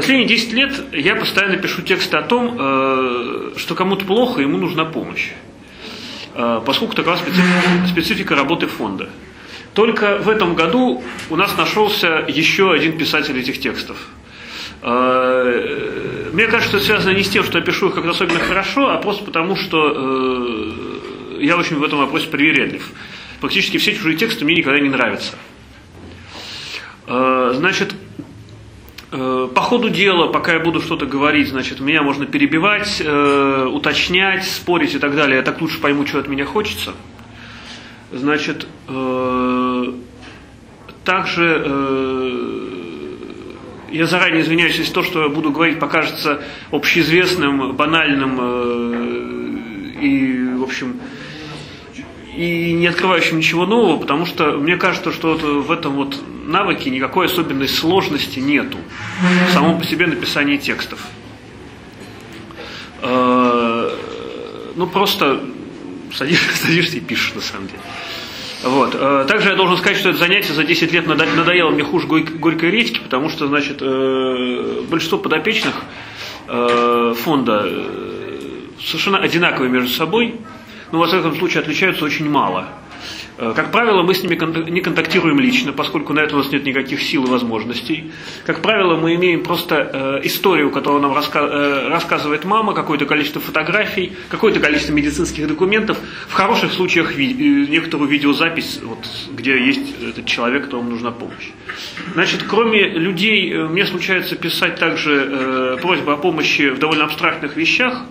Последние 10 лет я постоянно пишу тексты о том, э, что кому-то плохо, ему нужна помощь. Э, поскольку такова специфика, работы фонда. Только в этом году у нас нашелся еще один писатель этих текстов. Э, мне кажется, это связано не с тем, что я пишу их как-то особенно хорошо, а просто потому, что я очень в этом вопросе привередлив. Практически все чужие тексты мне никогда не нравятся. Значит, по ходу дела, пока я буду что-то говорить, значит, меня можно перебивать, э, уточнять, спорить и так далее. Я так лучше пойму, что от меня хочется. Значит, э, также э, я заранее извиняюсь, если то, что я буду говорить, покажется общеизвестным, банальным э, и, в общем, и не открывающим ничего нового, потому что мне кажется, что вот в этом вот навыке никакой особенной сложности нету в самом по себе написании текстов. Э, ну, просто садишься, садишься и пишешь, на самом деле. Вот. Э, также я должен сказать, что это занятие за 10 лет надоело мне хуже горькой редьки, потому что, значит, э, большинство подопечных фонда совершенно одинаковые между собой, но, во всяком случае, отличаются очень мало – Э, как правило, мы с ними не контактируем лично, поскольку на это у нас нет никаких сил и возможностей. Как правило, мы имеем просто э, историю, которую нам э, рассказывает мама, какое-то количество фотографий, какое-то количество медицинских документов, в хороших случаях некоторую видеозапись, вот, где есть этот человек, которому нужна помощь. Значит, кроме людей, мне случается писать также просьбы о помощи в довольно абстрактных вещах,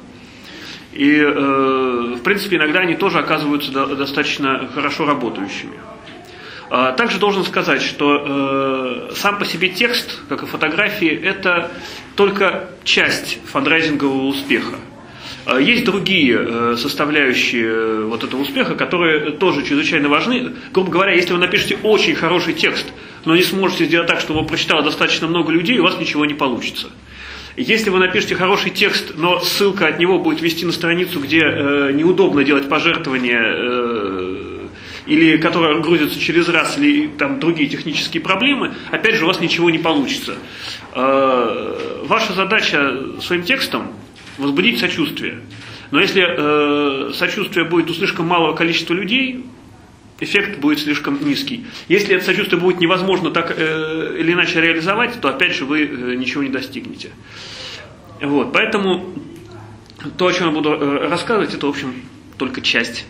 и, э, в принципе, иногда они тоже оказываются достаточно хорошо работающими. А, также должен сказать, что э, сам по себе текст, как и фотографии, это только часть фандрайзингового успеха. А, есть другие э, составляющие вот этого успеха, которые тоже чрезвычайно важны. Грубо говоря, если вы напишете очень хороший текст, но не сможете сделать так, чтобы его прочитало достаточно много людей, у вас ничего не получится. Если вы напишете хороший текст, но ссылка от него будет вести на страницу, где э, неудобно делать пожертвования, э, или которая грузится через раз, или там другие технические проблемы, опять же, у вас ничего не получится. Э, ваша задача своим текстом возбудить сочувствие. Но если э, сочувствие будет у слишком малого количества людей, эффект будет слишком низкий. Если это сочувствие будет невозможно так э, или иначе реализовать, то опять же вы э, ничего не достигнете. Вот, поэтому то, о чем я буду э, рассказывать, это, в общем, только часть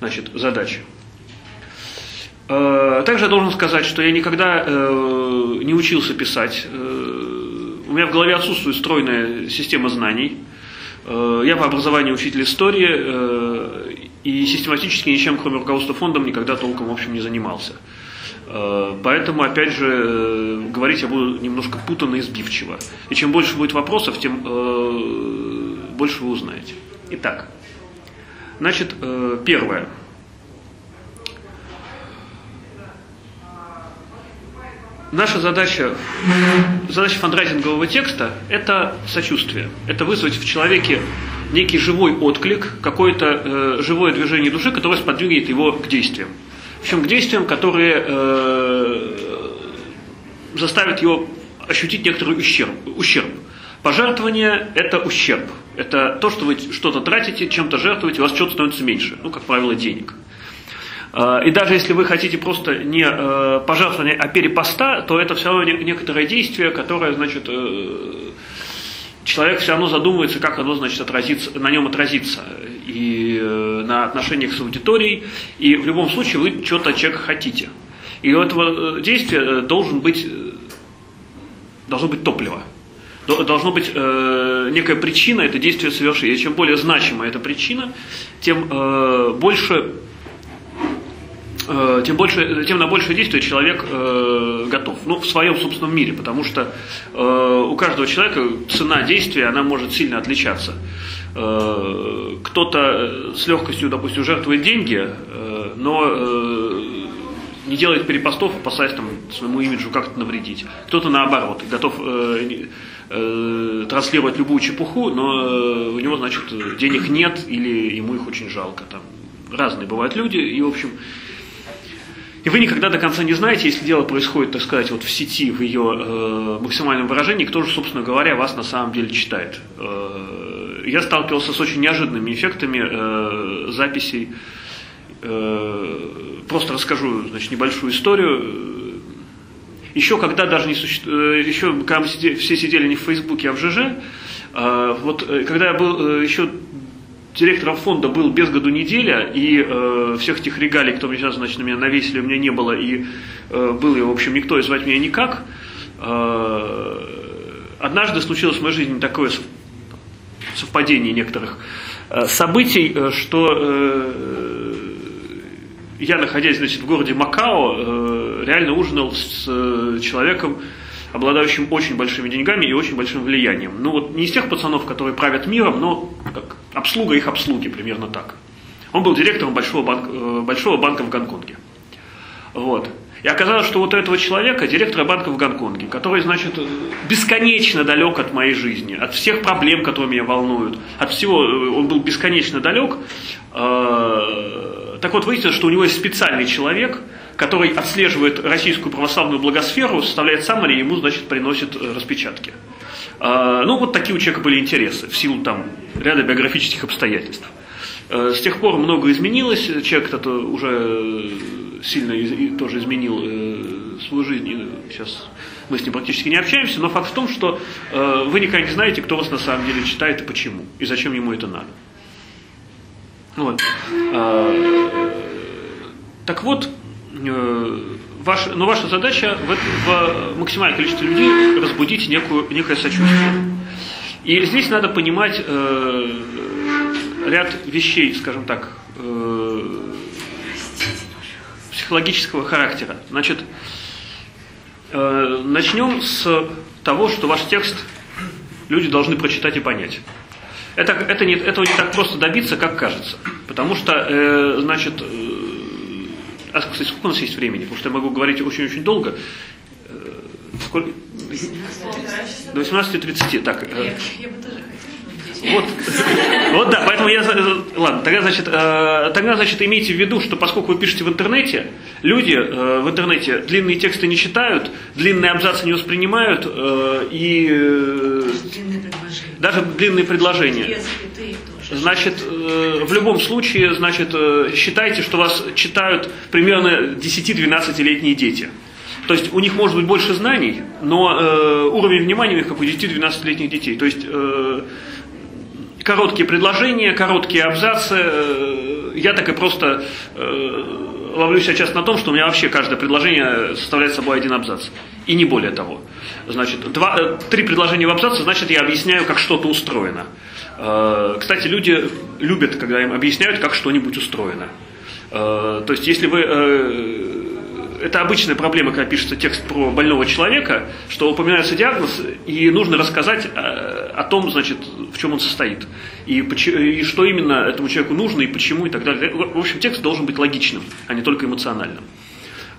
значит, задачи. Э, также я должен сказать, что я никогда э, не учился писать. Э, у меня в голове отсутствует стройная система знаний. Э, я по образованию учитель истории э, и систематически ничем, кроме руководства фондом, никогда толком, в общем, не занимался. Э, поэтому, опять же, говорить я буду немножко путанно и сбивчиво. И чем больше будет вопросов, тем больше вы узнаете. Итак, значит, первое – Наша задача, задача фандрайзингового текста – это сочувствие. Это вызвать в человеке некий живой отклик, какое-то э, живое движение души, которое сподвигнет его к действиям. Причем к действиям, которые э, заставят его ощутить некоторый ущерб. ущерб. Пожертвование – это ущерб. Это то, что вы что-то тратите, чем-то жертвуете, у вас что-то становится меньше. Ну, как правило, денег. А, и даже если вы хотите просто не э, пожертвования, а перепоста, то это все равно некоторое действие, которое, значит, э, человек все равно задумывается, как оно, значит, отразится, на нем отразится. И э, на отношениях с аудиторией. И в любом случае вы что-то от человека хотите. И у этого действия должен быть, должно быть топливо. Должно быть э, некая причина это действие совершить. И чем более значимая эта причина, тем э, больше Э, тем, больше, тем на большее действие человек э, готов. Ну, в своем собственном мире, потому что э, у каждого человека цена действия, она может сильно отличаться. Э, кто-то с легкостью, допустим, жертвует деньги, э, но э, не делает перепостов, опасаясь там, своему имиджу как-то навредить. Кто-то наоборот, готов э, э, транслировать любую чепуху, но э, у него, значит, денег нет или ему их очень жалко. Там разные бывают люди, и, в общем, И вы никогда до конца не знаете, если дело происходит, так сказать, вот в сети, в ее э, максимальном выражении, кто же, собственно говоря, вас на самом деле читает. Э, я сталкивался с очень неожиданными эффектами э, записей. Э, просто расскажу, значит, небольшую историю. Еще когда даже не существует, еще когда мы все сидели не в Фейсбуке, а в ЖЖ, э, вот э, когда я был э, еще директором фонда был без году неделя, и э, всех этих регалий, кто мне сейчас, значит, на меня навесили, у меня не было, и э, был я, в общем, никто, и звать меня никак. Э, однажды случилось в моей жизни такое совпадение некоторых э, событий, э, что э, я, находясь, значит, в городе Макао, э, реально ужинал с э, человеком, обладающим очень большими деньгами и очень большим влиянием. Ну вот не из тех пацанов, которые правят миром, но как обслуга их обслуги, примерно так. Он был директором большого банка, э, большого банка в Гонконге. Вот. И оказалось, что вот этого человека, директора банка в Гонконге, который, значит, бесконечно далек от моей жизни, от всех проблем, которые меня волнуют, от всего, э, он был бесконечно далек. Э, так вот, выяснилось, что у него есть специальный человек, который отслеживает российскую православную благосферу, составляет сам ему, значит, приносит распечатки. Ну, вот такие у человека были интересы в силу там ряда биографических обстоятельств. Э, с тех пор много изменилось, человек это уже сильно тоже изменил э, свою жизнь, сейчас мы с ним практически не общаемся, но факт в том, что э, вы никогда не знаете, кто вас на самом деле читает и почему, и зачем ему это надо. Вот. Так вот, ваш, но ваша задача в, в максимальное количество людей разбудить некую, некое сочувствие. И здесь надо понимать э, ряд вещей, скажем так, э, психологического характера. Значит, э, начнем с того, что ваш текст люди должны прочитать и понять. Это, это не, этого не так просто добиться, как кажется. Потому что, э, значит, э, а, кстати, сколько у нас есть времени? Потому что я могу говорить очень-очень долго. Э, сколько? До 18.30. Так. Э, я бы тоже вот, вот да, поэтому я... Ладно, тогда значит, э, тогда, значит, имейте в виду, что поскольку вы пишете в интернете, люди э, в интернете длинные тексты не читают, длинные абзацы не воспринимают, э, и... Длинные предложения. Даже длинные предложения. Значит, в любом случае, значит, считайте, что вас читают примерно 10-12-летние дети. То есть у них может быть больше знаний, но э, уровень внимания у них как у 10-12-летних детей. То есть э, короткие предложения, короткие абзацы. Э, я так и просто э, ловлю себя часто на том, что у меня вообще каждое предложение составляет собой один абзац. И не более того. Значит, два, э, три предложения в абзаце, значит, я объясняю, как что-то устроено. Кстати, люди любят, когда им объясняют, как что-нибудь устроено. То есть, если вы это обычная проблема, когда пишется текст про больного человека, что упоминается диагноз, и нужно рассказать э, о том, значит, в чем он состоит, и, и что именно этому человеку нужно, и почему, и так далее. В общем, текст должен быть логичным, а не только эмоциональным.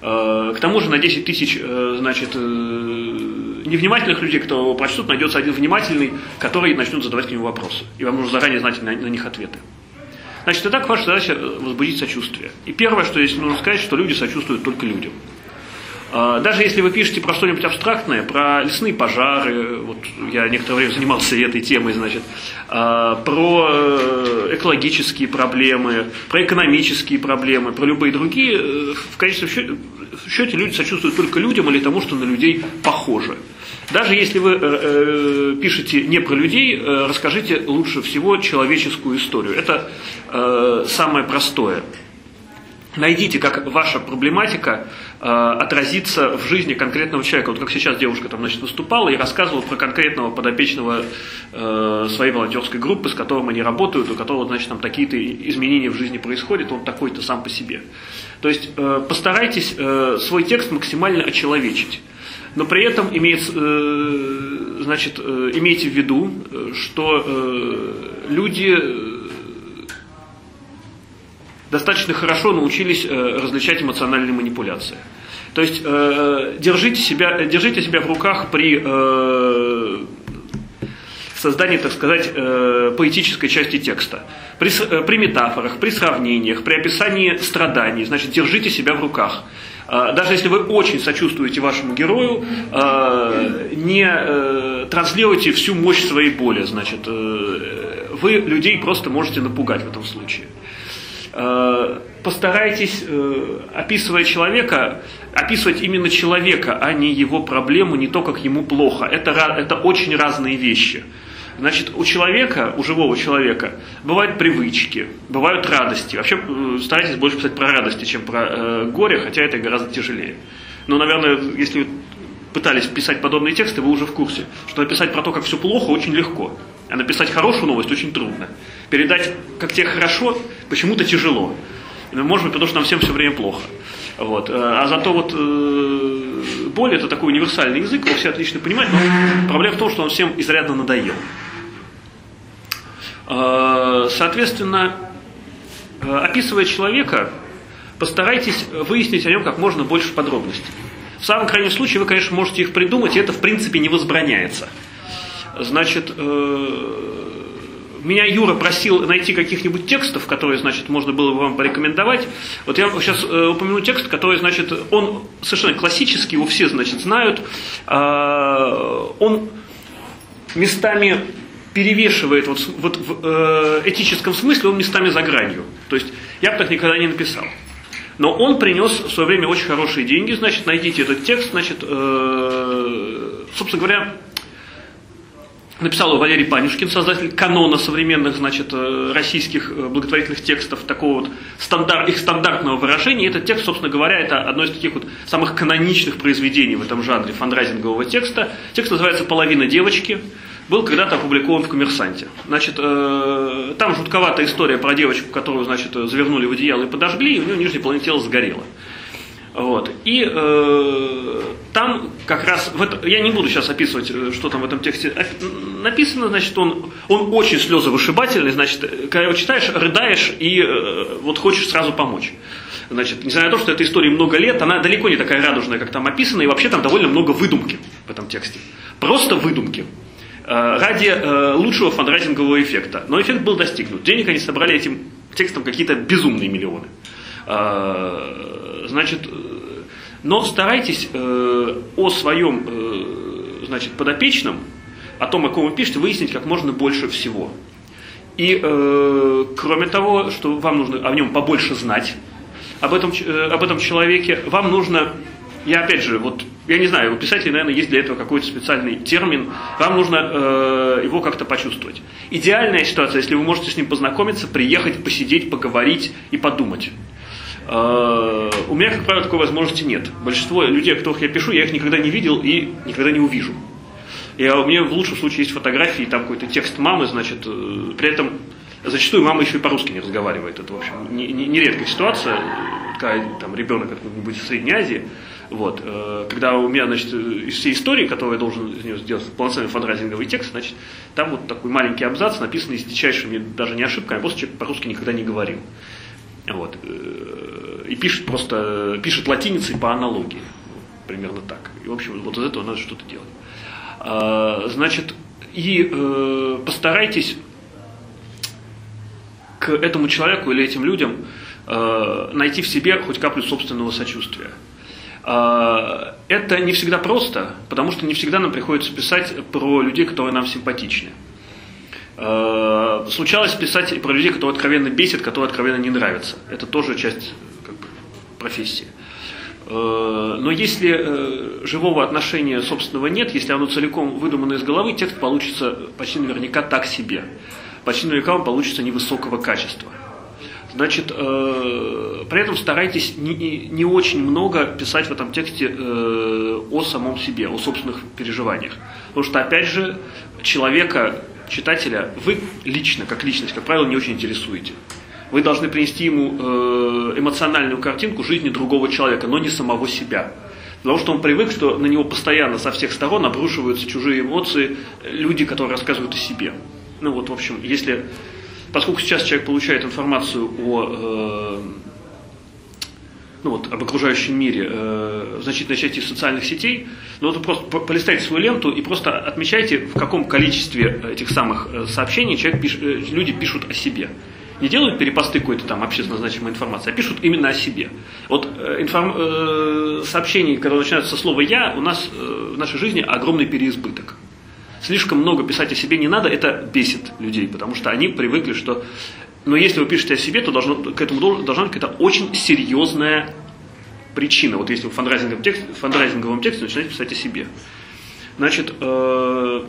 Э, к тому же на 10 тысяч, э, значит, невнимательных людей, кто его прочтут, найдется один внимательный, который начнет задавать к нему вопросы. И вам нужно заранее знать на, на них ответы. Значит, и так ваша задача э, возбудить сочувствие. И первое, что здесь нужно сказать, что люди сочувствуют только людям. А, даже если вы пишете про что-нибудь абстрактное, про лесные пожары, вот я некоторое время занимался этой темой, значит, а, про э, экологические проблемы, про экономические проблемы, про любые другие, э, в конечном счете люди сочувствуют только людям или тому, что на людей похоже. Даже если вы э, э, пишете не про людей, э, расскажите лучше всего человеческую историю. Это э, самое простое. Найдите, как ваша проблематика отразится в жизни конкретного человека. Вот как сейчас девушка там, значит, выступала и рассказывала про конкретного подопечного э, своей волонтерской группы, с которым они работают, у которого, значит, там такие-то изменения в жизни происходят, он такой-то сам по себе. То есть э, постарайтесь э, свой текст максимально очеловечить. Но при этом имеется, э, значит, э, имейте в виду, что э, люди достаточно хорошо научились различать эмоциональные манипуляции. То есть держите себя, держите себя в руках при создании, так сказать, поэтической части текста. При, при метафорах, при сравнениях, при описании страданий, значит, держите себя в руках. Э, даже если вы очень сочувствуете вашему герою, э, не э, транслируйте всю мощь своей боли. Значит, э, вы людей просто можете напугать в этом случае. Э, постарайтесь, э, описывая человека, описывать именно человека, а не его проблему, не то, как ему плохо. Это, это очень разные вещи. Значит, у человека, у живого человека, бывают привычки, бывают радости. Вообще э, старайтесь больше писать про радости, чем про э, горе, хотя это гораздо тяжелее. Но, наверное, если вы пытались писать подобные тексты, вы уже в курсе, что написать про то, как все плохо, очень легко. А написать хорошую новость очень трудно. Передать, как тебе хорошо, почему-то тяжело. Может быть, потому что нам всем все время плохо. Вот. Э, а зато вот э, боль это такой универсальный язык, его все отлично понимают, но проблема в том, что он всем изрядно надоел. Э, соответственно, описывая человека, постарайтесь выяснить о нем как можно больше подробностей. В самом крайнем случае вы, конечно, можете их придумать, и это в принципе не возбраняется. Значит, меня Юра просил найти каких-нибудь текстов, которые, значит, можно было бы вам порекомендовать. Вот я сейчас э, упомяну текст, который, значит, он совершенно классический, его все, значит, знают. Э, он местами перевешивает вот, вот в э, этическом смысле, он местами за гранью. То есть я бы так никогда не написал. Но он принес в свое время очень хорошие деньги, значит, найдите этот текст, значит, э, собственно говоря, Написал его Валерий Панюшкин, создатель канона современных, значит, э, российских э, благотворительных текстов, такого вот стандарт, их стандартного выражения. И этот текст, собственно говоря, это одно из таких вот самых каноничных произведений в этом жанре фандрайзингового текста. Текст называется «Половина девочки», был когда-то опубликован в «Коммерсанте». Значит, э, там жутковатая история про девочку, которую, значит, завернули в одеяло и подожгли, и у нее нижняя половина тела сгорела. Вот. И э, там как раз, в это, я не буду сейчас описывать, э, что там в этом тексте написано, значит, он, он очень слезовышибательный, значит, когда его читаешь, рыдаешь и э, вот хочешь сразу помочь. Значит, несмотря на то, что эта история много лет, она далеко не такая радужная, как там описано, и вообще там довольно много выдумки в этом тексте. Просто выдумки. Э, ради э, лучшего фандрайзингового эффекта. Но эффект был достигнут. Денег они собрали этим текстом какие-то безумные миллионы. Э, значит, но старайтесь э, о своем э, значит, подопечном, о том, о ком вы пишете, выяснить как можно больше всего. И э, кроме того, что вам нужно о нем побольше знать, об этом, э, об этом человеке, вам нужно, я опять же, вот, я не знаю, у писателей, наверное, есть для этого какой-то специальный термин, вам нужно э, его как-то почувствовать. Идеальная ситуация, если вы можете с ним познакомиться, приехать, посидеть, поговорить и подумать. Э, у меня, как правило, такой возможности нет. Большинство людей, которых я пишу, я их никогда не видел и никогда не увижу. И у меня в лучшем случае есть фотографии, там какой-то текст мамы, значит, э, при этом зачастую мама еще и по-русски не разговаривает. Это, в общем, нередкая не, не ситуация, когда там ребенок откуда-нибудь из Средней Азии. Вот. Э, когда у меня, значит, из всей истории, которую я должен из нее сделать полноценный фандрайзинговый текст, значит, там вот такой маленький абзац, написанный с дичайшими даже не ошибками, а просто человек по-русски никогда не говорил. Вот. Э, и пишет просто, пишет латиницей по аналогии. Примерно так. И, в общем, вот из этого надо что-то делать. А, значит, и э, постарайтесь к этому человеку или этим людям э, найти в себе хоть каплю собственного сочувствия. А, это не всегда просто, потому что не всегда нам приходится писать про людей, которые нам симпатичны. Э, случалось писать про людей, которые откровенно бесит, которые откровенно не нравятся. Это тоже часть как бы, профессии. Э, но если э, живого отношения собственного нет, если оно целиком выдумано из головы, текст получится почти наверняка так себе. Почти наверняка он получится невысокого качества. Значит, при этом старайтесь не, не очень много писать в этом тексте о самом себе, о собственных переживаниях. Потому что, опять же, человека читателя вы лично, как личность, как правило, не очень интересуете. Вы должны принести ему э, эмоциональную картинку жизни другого человека, но не самого себя. Потому что он привык, что на него постоянно со всех сторон обрушиваются чужие эмоции, люди, которые рассказывают о себе. Ну вот, в общем, если, поскольку сейчас человек получает информацию о э, ну вот, об окружающем мире э, значительной части социальных сетей, но вот просто полистайте свою ленту и просто отмечайте, в каком количестве этих самых э, сообщений человек пиш, э, люди пишут о себе. не делают перепосты какой-то там общественно значимой информации, а пишут именно о себе. Вот э, информ... э, сообщений, которые начинаются со слова «я», у нас э, в нашей жизни огромный переизбыток. Слишком много писать о себе не надо, это бесит людей, потому что они привыкли, что... Но если вы пишете о себе, то должно, к этому должна быть какая-то очень серьезная причина. Вот если вы в фандрайзинговом тексте, фандрайзинговом тексте начинаете писать о себе. Значит, э,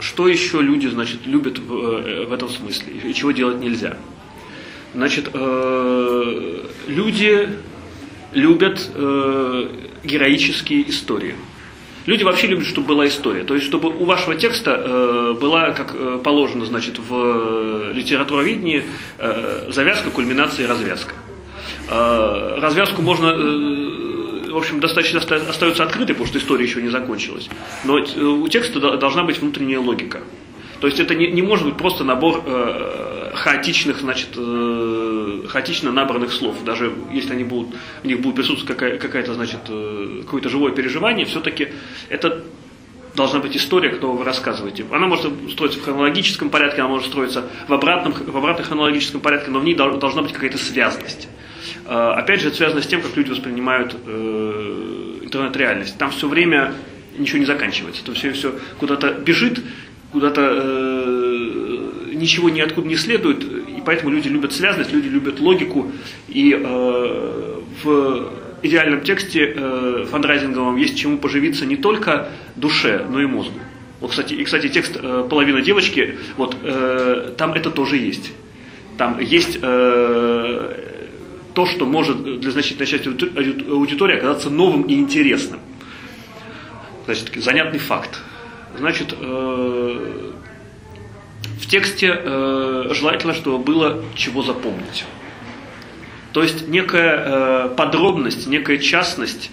что еще люди, значит, любят в, э, в этом смысле и чего делать нельзя? Значит, э, люди любят э, героические истории. Люди вообще любят, чтобы была история. То есть, чтобы у вашего текста э, была, как э, положено, значит, в э, литературоведении, э, завязка, кульминация и развязка. Э, развязку можно э, в общем, достаточно остается открытой, потому что история еще не закончилась. Но э, у текста должна быть внутренняя логика. То есть это не, не может быть просто набор э, хаотичных, значит, э, хаотично набранных слов. Даже если они будут, у них будет присутствовать какая, какая-то, значит, э, какое-то живое переживание, все-таки это должна быть история, которую вы рассказываете. Она может строиться в хронологическом порядке, она может строиться в обратном, в обратном хронологическом порядке, но в ней должна быть какая-то связность. А, опять же, это связано с тем, как люди воспринимают э, интернет-реальность. Там все время ничего не заканчивается. То все, все куда-то бежит, куда-то э, ничего ниоткуда не следует, и поэтому люди любят связность, люди любят логику, и э, в идеальном тексте э, фандрайзинговом есть чему поживиться не только душе, но и мозгу. Вот, кстати, и, кстати, текст э, «Половина девочки», вот, э, там это тоже есть. Там есть э, то, что может для значительной части аудитории оказаться новым и интересным. Значит, занятный факт. Значит, э, в тексте э, желательно, чтобы было чего запомнить. То есть некая э, подробность, некая частность,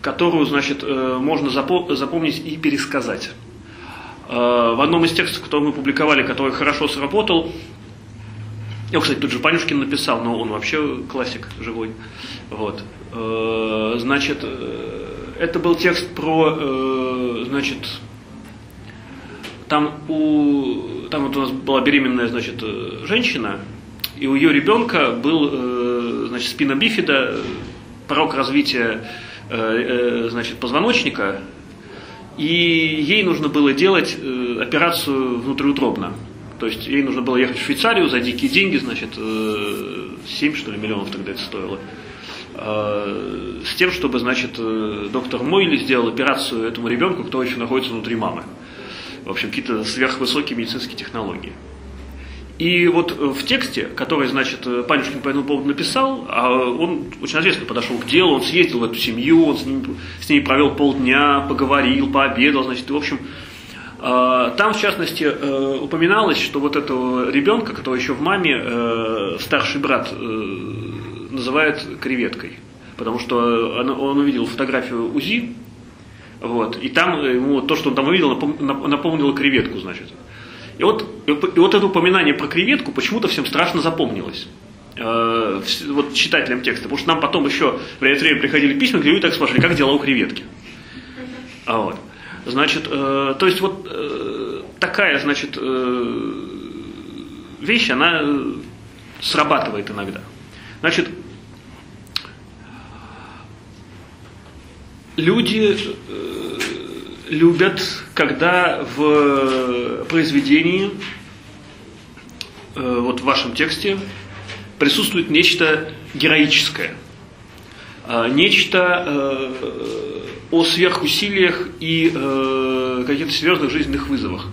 которую, значит, можно запомнить и пересказать. В одном из текстов, который мы публиковали, который хорошо сработал, я, кстати, тут же Панюшкин написал, но он вообще классик живой. Вот. Значит, это был текст про, э, значит, там у, там вот у нас была беременная, значит, женщина, и у ее ребенка был, значит, спина бифида, порог развития, значит, позвоночника, и ей нужно было делать операцию внутриутробно. То есть ей нужно было ехать в Швейцарию за дикие деньги, значит, 7 э, что ли миллионов тогда это стоило. Э, с тем, чтобы, значит, э, доктор Мойли сделал операцию этому ребенку, кто еще находится внутри мамы. В общем, какие-то сверхвысокие медицинские технологии. И вот в тексте, который, значит, Панюшкин по этому поводу написал, а он очень ответственно подошел к делу, он съездил в эту семью, он с ними, с ними провел полдня, поговорил, пообедал, значит, и, в общем, там, в частности, э, упоминалось, что вот этого ребенка, который еще в маме, э, старший брат э, называет креветкой. Потому что он увидел фотографию УЗИ, вот, и там ему то, что он там увидел, напомнило креветку, значит. И вот, и вот это упоминание про креветку почему-то всем страшно запомнилось вот читателям текста, потому что нам потом еще в время приходили письма, где люди так спрашивали, как дела у креветки. А вот. Значит, э, то есть вот э, такая, значит, э, вещь, она э, срабатывает иногда. Значит, люди э, любят, когда в произведении, э, вот в вашем тексте, присутствует нечто героическое, э, нечто э, о сверхусилиях и каких-то серьезных жизненных вызовах.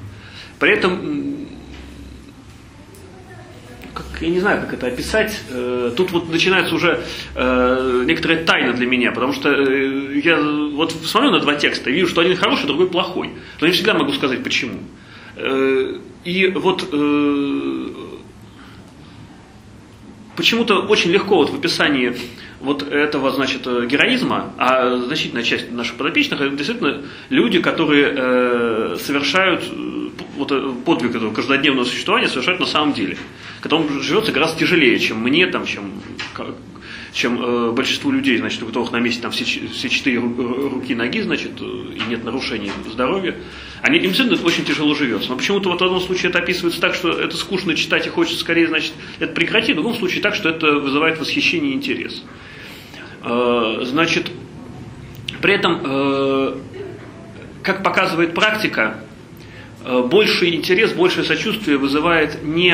При этом, я не знаю, как это описать, э, тут вот начинается уже э, некоторая тайна для меня, потому что э, я вот смотрю на два текста и вижу, что один хороший, другой плохой. Но не всегда могу сказать почему. И вот почему-то очень легко вот в описании вот этого, значит, героизма, а значительная часть наших подопечных, это действительно люди, которые совершают вот, подвиг этого каждодневного существования, совершают на самом деле. Которым живется гораздо тяжелее, чем мне, там, чем чем э, большинству людей, значит, у которых на месте там все, все четыре руки, ноги, значит, э, и нет нарушений здоровья, они, им действительно очень тяжело живется. Но почему-то вот в одном случае это описывается так, что это скучно читать и хочется скорее, значит, это прекратить, в другом случае так, что это вызывает восхищение и интерес. Э, значит, при этом, э, как показывает практика, э, больший интерес, большее сочувствие вызывает не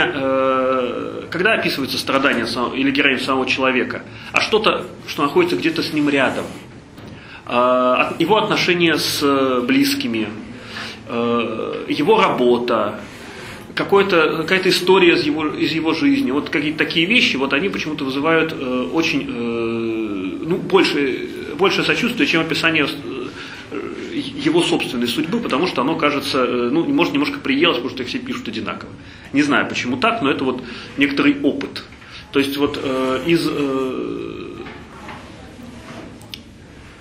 когда описывается страдание или героинь самого человека, а что-то, что находится где-то с ним рядом. Его отношения с близкими, его работа, какая-то история из его, из его жизни. Вот какие-то такие вещи, вот они почему-то вызывают очень ну, больше, больше сочувствия, чем описание э, его собственной судьбы, потому что оно кажется, э, ну, может, немножко приелось, потому что их все пишут одинаково. Не знаю, почему так, но это вот некоторый опыт. То есть вот э, из э,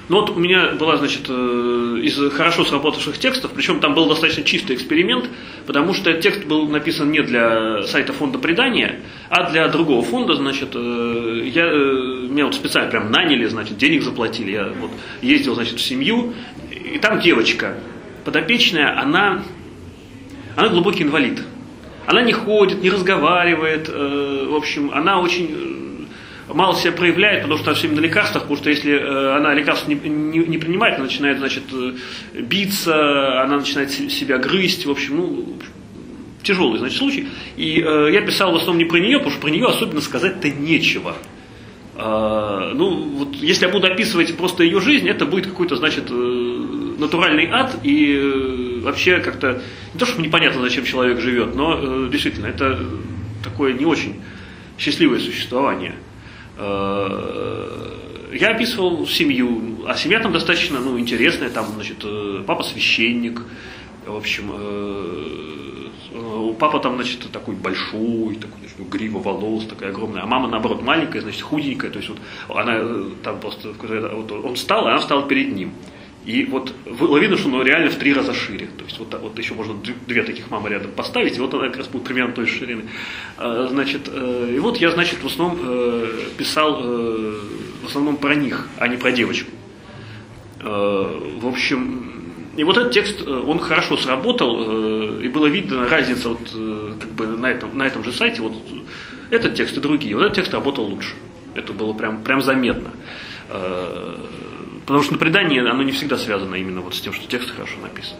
ну вот у меня была, значит, э, из хорошо сработавших текстов, причем там был достаточно чистый эксперимент, потому что этот текст был написан не для сайта фонда предания, а для другого фонда, значит, э, я, э, меня вот специально прям наняли, значит, денег заплатили, я вот ездил, значит, в семью, и там девочка подопечная, она, она глубокий инвалид. Она не ходит, не разговаривает, в общем, она очень мало себя проявляет, потому что все на лекарствах, потому что если э, она лекарств не, не, не принимает, она начинает, значит, э, биться, она начинает себя грызть, в общем, ну, тяжелый, значит, случай. И э, я писал в основном не про нее, потому что про нее особенно сказать-то нечего. Э, ну, вот если я буду описывать просто ее жизнь, это будет какой-то, значит, э, натуральный ад, и э, вообще как-то, не то, чтобы непонятно, зачем человек живет, но э, действительно, это такое не очень счастливое существование. Э, я описывал семью, а семья там достаточно ну, интересная, там, значит, э, папа священник, в общем, э, папа там, значит, такой большой, такой, значит, грива волос такая огромная, а мама, наоборот, маленькая, значит, худенькая, то есть вот она там просто, вот он встал, а она встала перед ним. И вот было видно, что оно реально в три раза шире. То есть вот, вот еще можно две таких мамы рядом поставить, и вот она как раз будет примерно той же ширины. А, значит, э, и вот я, значит, в основном э, писал э, в основном про них, а не про девочку. В общем, и вот этот текст, он хорошо сработал, и было видно разница вот, как бы на этом, на этом же сайте, вот этот текст и другие. Вот этот текст работал лучше. Это было прям, прям заметно. Потому что на предание оно не всегда связано именно вот с тем, что текст хорошо написан.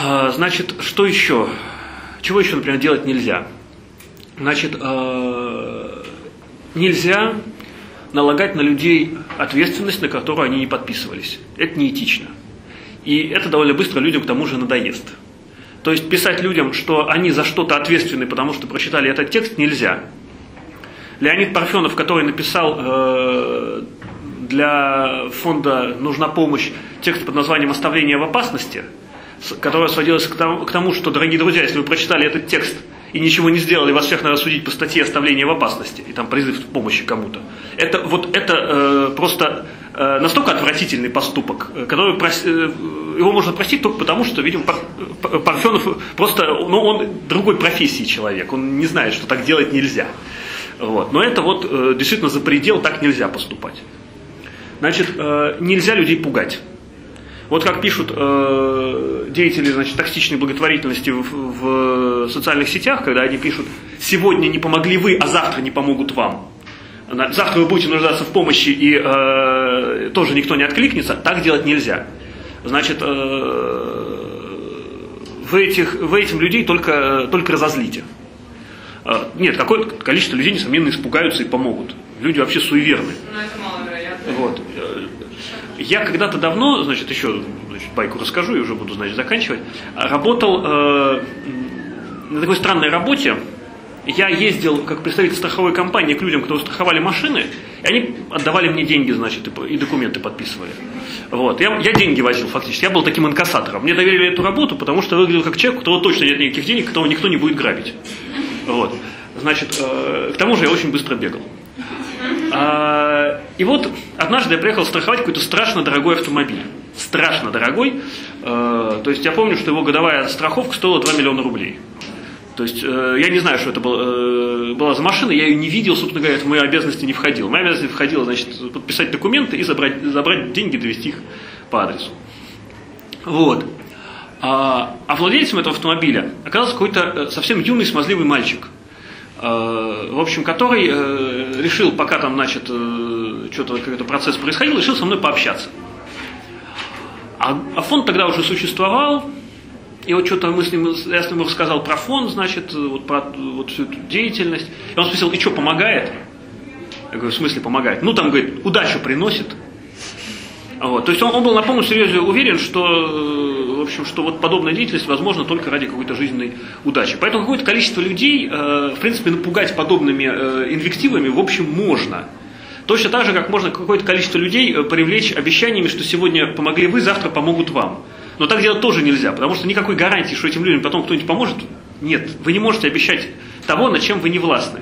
А, значит, что еще? Чего еще, например, делать нельзя? Значит, а, нельзя налагать на людей ответственность, на которую они не подписывались. Это неэтично. И это довольно быстро людям к тому же надоест. То есть писать людям, что они за что-то ответственны, потому что прочитали этот текст, нельзя. Леонид Парфенов, который написал э, для фонда нужна помощь текст под названием «Оставление в опасности», которая сводилась к тому, что, дорогие друзья, если вы прочитали этот текст и ничего не сделали, вас всех надо судить по статье «Оставление в опасности», и там призыв к помощи кому-то. Это, вот это э, просто э, настолько отвратительный поступок, э, который прос, э, его можно простить только потому, что, видимо, Пар, Парфенов просто, ну, он другой профессии человек, он не знает, что так делать нельзя. Вот. Но это вот э, действительно за предел, так нельзя поступать. Значит, э, нельзя людей пугать. Вот как пишут э, деятели значит, токсичной благотворительности в, в социальных сетях, когда они пишут, сегодня не помогли вы, а завтра не помогут вам. Завтра вы будете нуждаться в помощи и э, тоже никто не откликнется, так делать нельзя. Значит, э, вы, этих, вы этим людей только, только разозлите. Э, нет, какое количество людей, несомненно, испугаются и помогут. Люди вообще суеверны. Но это маловероятно. Вот. Я когда-то давно, значит, еще значит, байку расскажу и уже буду, значит, заканчивать. Работал э, на такой странной работе. Я ездил как представитель страховой компании к людям, кто страховали машины, и они отдавали мне деньги, значит, и, и документы подписывали. Вот. Я, я деньги возил фактически, я был таким инкассатором. Мне доверили эту работу, потому что выглядел как человек, у которого точно нет никаких денег, которого никто не будет грабить. Вот. Значит, э, к тому же я очень быстро бегал. А, и вот однажды я приехал страховать какой-то страшно дорогой автомобиль. Страшно дорогой. А, то есть я помню, что его годовая страховка стоила 2 миллиона рублей. То есть э, я не знаю, что это было, э, была за машина, я ее не видел, собственно говоря, это в мои обязанности не входило. В мои обязанности входило, значит, подписать документы и забрать, забрать деньги, довести их по адресу. Вот. А, а владельцем этого автомобиля оказался какой-то э, совсем юный смазливый мальчик, в общем, который э, решил, пока там, значит, что-то какой-то процесс происходил, решил со мной пообщаться. А, а фонд тогда уже существовал, и вот что-то мы с ним, я с ним рассказал про фонд, значит, вот про вот всю эту деятельность. И он спросил, и что, помогает? Я говорю, в смысле помогает? Ну, там, говорит, удачу приносит. Вот. То есть он, он был на полном серьезе уверен, что, в общем, что вот подобная деятельность возможна только ради какой-то жизненной удачи. Поэтому какое-то количество людей, э, в принципе, напугать подобными э, инвективами, в общем, можно. Точно так же, как можно какое-то количество людей э, привлечь обещаниями, что сегодня помогли вы, завтра помогут вам. Но так делать тоже нельзя, потому что никакой гарантии, что этим людям потом кто-нибудь поможет, нет. Вы не можете обещать того, над чем вы не властны.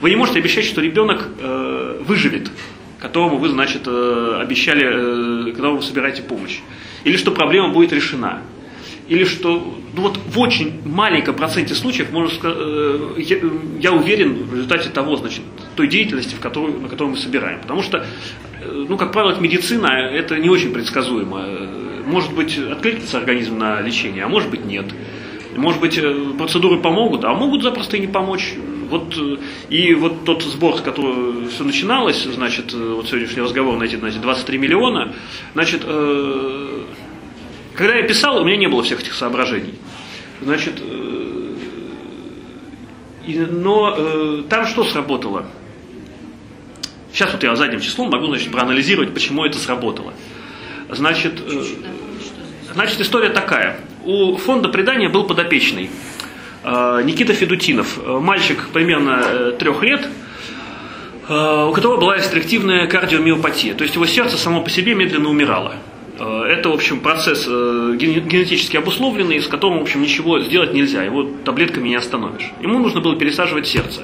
Вы не можете обещать, что ребенок э, выживет, которому вы, значит, э, обещали, э, когда вы собираете помощь. Или что проблема будет решена. Или что, ну вот в очень маленьком проценте случаев, можно сказать, э, я, я уверен в результате того, значит, той деятельности, в которую, на которую мы собираем. Потому что, ну, как правило, медицина это не очень предсказуемо может быть, откликнется организм на лечение, а может быть, нет. Может быть, процедуры помогут, а могут запросто и не помочь. Вот, э, и вот тот сбор, с которого все начиналось, значит, э, вот сегодняшний разговор на эти, значит, 23 миллиона, значит, когда я писал, у меня не было всех этих соображений. Значит, но там что сработало? Сейчас вот я задним числом могу значит, проанализировать, почему это сработало. Значит, э, значит, история такая. У фонда предания был подопечный. Э, Никита Федутинов, э, мальчик примерно трех лет, у которого была рестриктивная кардиомиопатия, то есть его сердце само по себе медленно умирало. Это, в общем, процесс генетически обусловленный, с которым, в общем, ничего сделать нельзя, его таблетками не остановишь. Ему нужно было пересаживать сердце.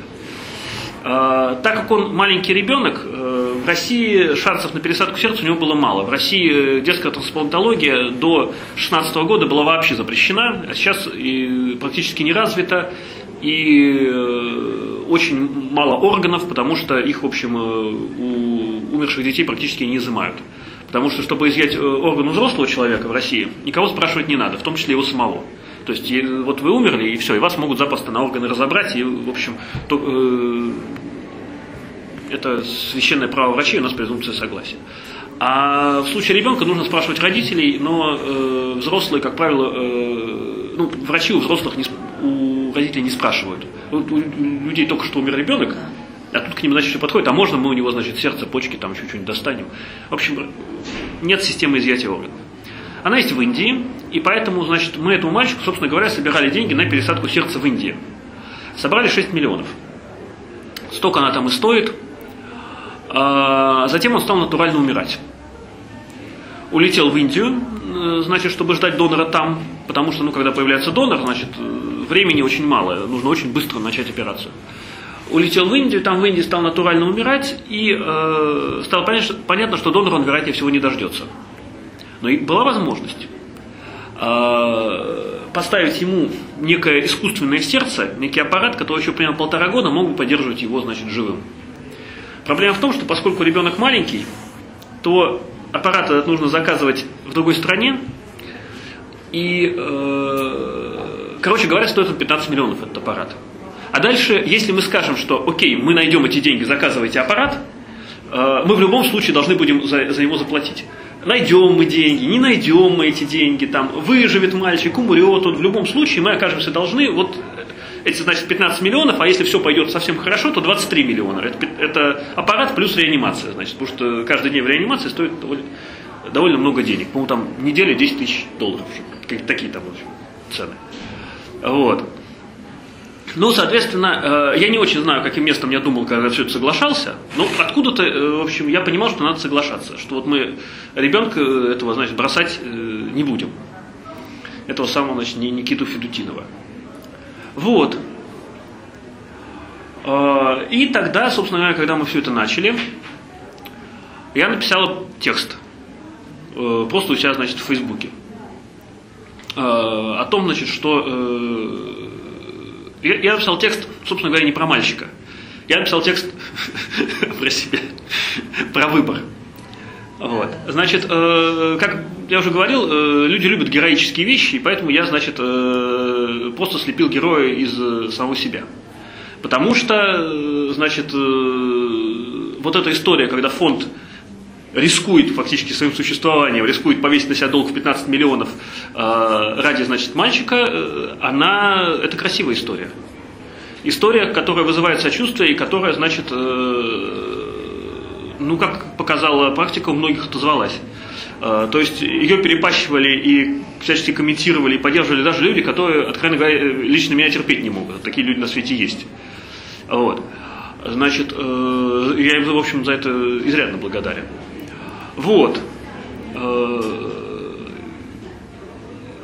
Так как он маленький ребенок, в России шансов на пересадку сердца у него было мало. В России детская трансплантология до 16 года была вообще запрещена, а сейчас и практически не развита. И э, очень мало органов, потому что их, в общем, э, у умерших детей практически не изымают. Потому что, чтобы изъять э, орган у взрослого человека в России, никого спрашивать не надо, в том числе его самого. То есть, вот вы умерли, и все, и вас могут запросто на органы разобрать, и, в общем, то, э, это священное право врачей, у нас презумпция согласия. А в случае ребенка нужно спрашивать родителей, но э, взрослые, как правило, э, ну, врачи у взрослых не, у родителей не спрашивают. У, у людей только что умер ребенок, а тут к ним, значит, все подходит, а можно мы у него, значит, сердце, почки, там еще что-нибудь достанем. В общем, нет системы изъятия органов. Она есть в Индии, и поэтому, значит, мы этому мальчику, собственно говоря, собирали деньги на пересадку сердца в Индии. Собрали 6 миллионов. Столько она там и стоит – а, затем он стал натурально умирать. Улетел в Индию, э, значит, чтобы ждать донора там, потому что, ну, когда появляется донор, значит, э, времени очень мало, нужно очень быстро начать операцию. Улетел в Индию, там в Индии стал натурально умирать, и э, стало понятно, что донора он, вероятнее всего, не дождется. Но и была возможность э, поставить ему некое искусственное сердце, некий аппарат, который еще примерно полтора года мог бы поддерживать его, значит, живым. Проблема в том, что поскольку ребенок маленький, то аппарат этот нужно заказывать в другой стране. И, э, короче говоря, стоит он 15 миллионов этот аппарат. А дальше, если мы скажем, что окей, мы найдем эти деньги, заказывайте аппарат, э, мы в любом случае должны будем за, за него заплатить. Найдем мы деньги, не найдем мы эти деньги, там, выживет мальчик, умрет он, в любом случае мы окажемся должны вот эти, значит, 15 миллионов, а если все пойдет совсем хорошо, то 23 миллиона. Это, это аппарат плюс реанимация, значит, потому что каждый день в реанимации стоит довольно, довольно много денег. По-моему, там неделя 10 тысяч долларов. Такие там, в цены. Вот. Ну, соответственно, э, я не очень знаю, каким местом я думал, когда все это соглашался, но откуда-то, э, в общем, я понимал, что надо соглашаться, что вот мы ребенка этого, значит, бросать э, не будем. Этого самого, значит, Никиту Федутинова. Вот. И тогда, собственно говоря, когда мы все это начали, я написал текст. Э, просто у себя, значит, в Фейсбуке. Э, о том, значит, что э, Я, я написал текст, собственно говоря, не про мальчика. Я написал текст про себя, про выбор. Вот. Значит, э, как я уже говорил, э, люди любят героические вещи, и поэтому я, значит, э, просто слепил героя из э, самого себя. Потому что, э, значит, э, вот эта история, когда фонд рискует фактически своим существованием, рискует повесить на себя долг в 15 миллионов э, ради, значит, мальчика, э, она, это красивая история. История, которая вызывает сочувствие и которая, значит, э, ну, как показала практика, у многих отозвалась. То есть ее перепащивали и всячески комментировали и поддерживали даже люди, которые, откровенно говоря, лично меня терпеть не могут. Такие люди на свете есть. Вот. Значит, я им, в общем, за это изрядно благодарен. Вот. Э,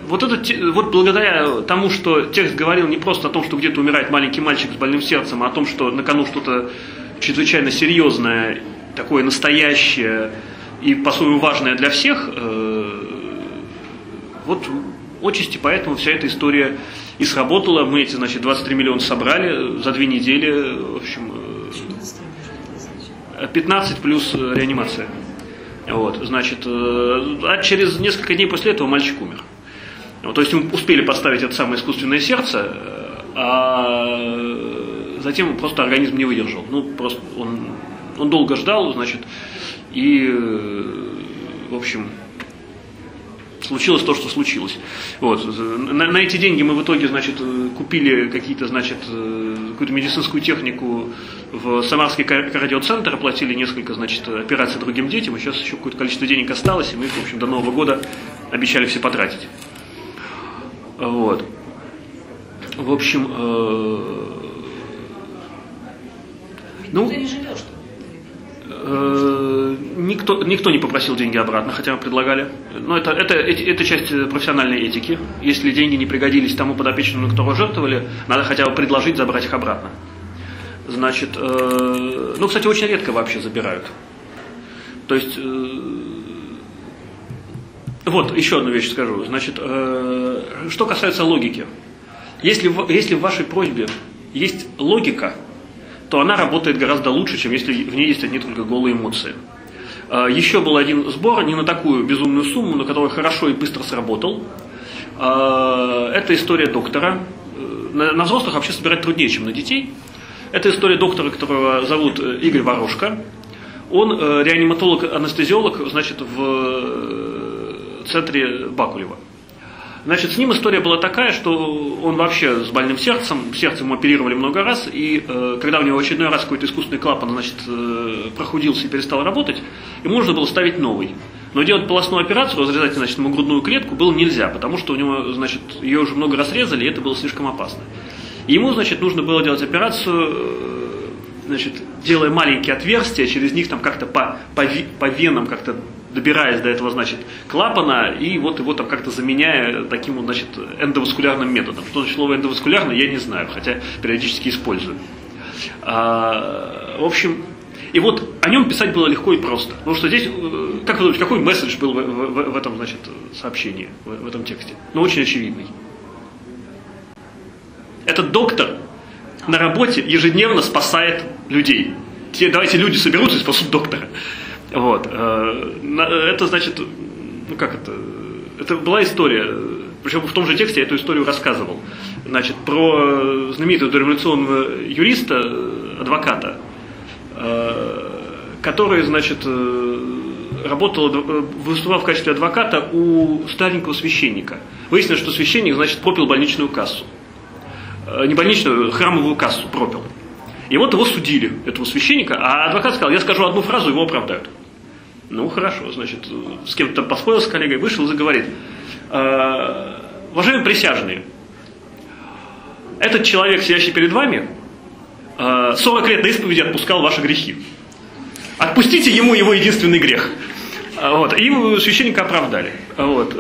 вот, это, вот благодаря тому, что текст говорил не просто о том, что где-то умирает маленький мальчик с больным сердцем, а о том, что на кону что-то чрезвычайно серьезное, такое настоящее и по-своему важное для всех, э, вот отчасти поэтому вся эта история и сработала. Мы эти, значит, 23 миллиона собрали за две недели. В общем, 15 плюс реанимация. Вот, значит, а через несколько дней после этого мальчик умер. Вот, то есть мы успели поставить это самое искусственное сердце, а затем просто организм не выдержал. Ну, просто он, он долго ждал, значит, и, в общем, случилось то, что случилось. Вот. На, на эти деньги мы в итоге, значит, купили какие-то, значит, какую-то медицинскую технику в Самарский кардиоцентр, оплатили несколько, значит, операций другим детям, и сейчас еще какое-то количество денег осталось, и мы, в общем, до Нового года обещали все потратить. Вот. В общем, э, ну, Ты не живешь, Э, никто, никто не попросил деньги обратно, хотя мы предлагали. Но это, это, это, часть профессиональной этики. Если деньги не пригодились тому подопечному, которого жертвовали, надо хотя бы предложить забрать их обратно. Значит, э, ну, кстати, очень редко вообще забирают. То есть, э, вот, еще одну вещь скажу. Значит, э, что касается логики. Если если в вашей просьбе есть логика, то она работает гораздо лучше, чем если в ней есть одни только голые эмоции. А, Еще был один сбор, не на такую безумную сумму, но который хорошо и быстро сработал. А, это история доктора. Э, на взрослых вообще собирать труднее, чем на детей. Это история доктора, которого зовут э, Игорь Ворошка. Он э, реаниматолог-анестезиолог, значит, в центре Бакулева. Значит, с ним история была такая, что он вообще с больным сердцем, сердцем ему оперировали много раз, и э, когда у него очередной раз какой-то искусственный клапан, значит, э, прохудился и перестал работать, ему нужно было ставить новый. Но делать полостную операцию, разрезать, значит, ему грудную клетку было нельзя, потому что у него, значит, ее уже много раз резали, и это было слишком опасно. Ему, значит, нужно было делать операцию, э, значит, делая маленькие отверстия, через них там как-то по, по, по венам как-то добираясь до этого, значит, клапана, и вот его там как-то заменяя таким значит, эндоваскулярным методом. Что значит слово эндоваскулярно, я не знаю, хотя периодически использую. А, в общем, и вот о нем писать было легко и просто. Потому что здесь, э, как вы думаете, какой месседж был в, в, в этом, значит, сообщении, в, в этом тексте? Ну, очень очевидный. Этот доктор на работе ежедневно спасает людей. Те, давайте люди соберутся и спасут доктора. Вот. Э, это значит, ну как это, это была история, причем в том же тексте я эту историю рассказывал. Значит, про знаменитого революционного юриста, адвоката, э, который, значит, э, работал, выступал в качестве адвоката у старенького священника. Выяснилось, что священник, значит, пропил больничную кассу. Не больничную, храмовую кассу пропил. И вот его судили, этого священника, а адвокат сказал, я скажу одну фразу, его оправдают. Ну, хорошо, значит, с кем-то поспорил с коллегой, вышел и заговорит. «Э, уважаемые присяжные, этот человек, сидящий перед вами, 40 э, лет на исповеди отпускал ваши грехи. Отпустите ему его единственный грех. Э, вот. И священника оправдали. Вот.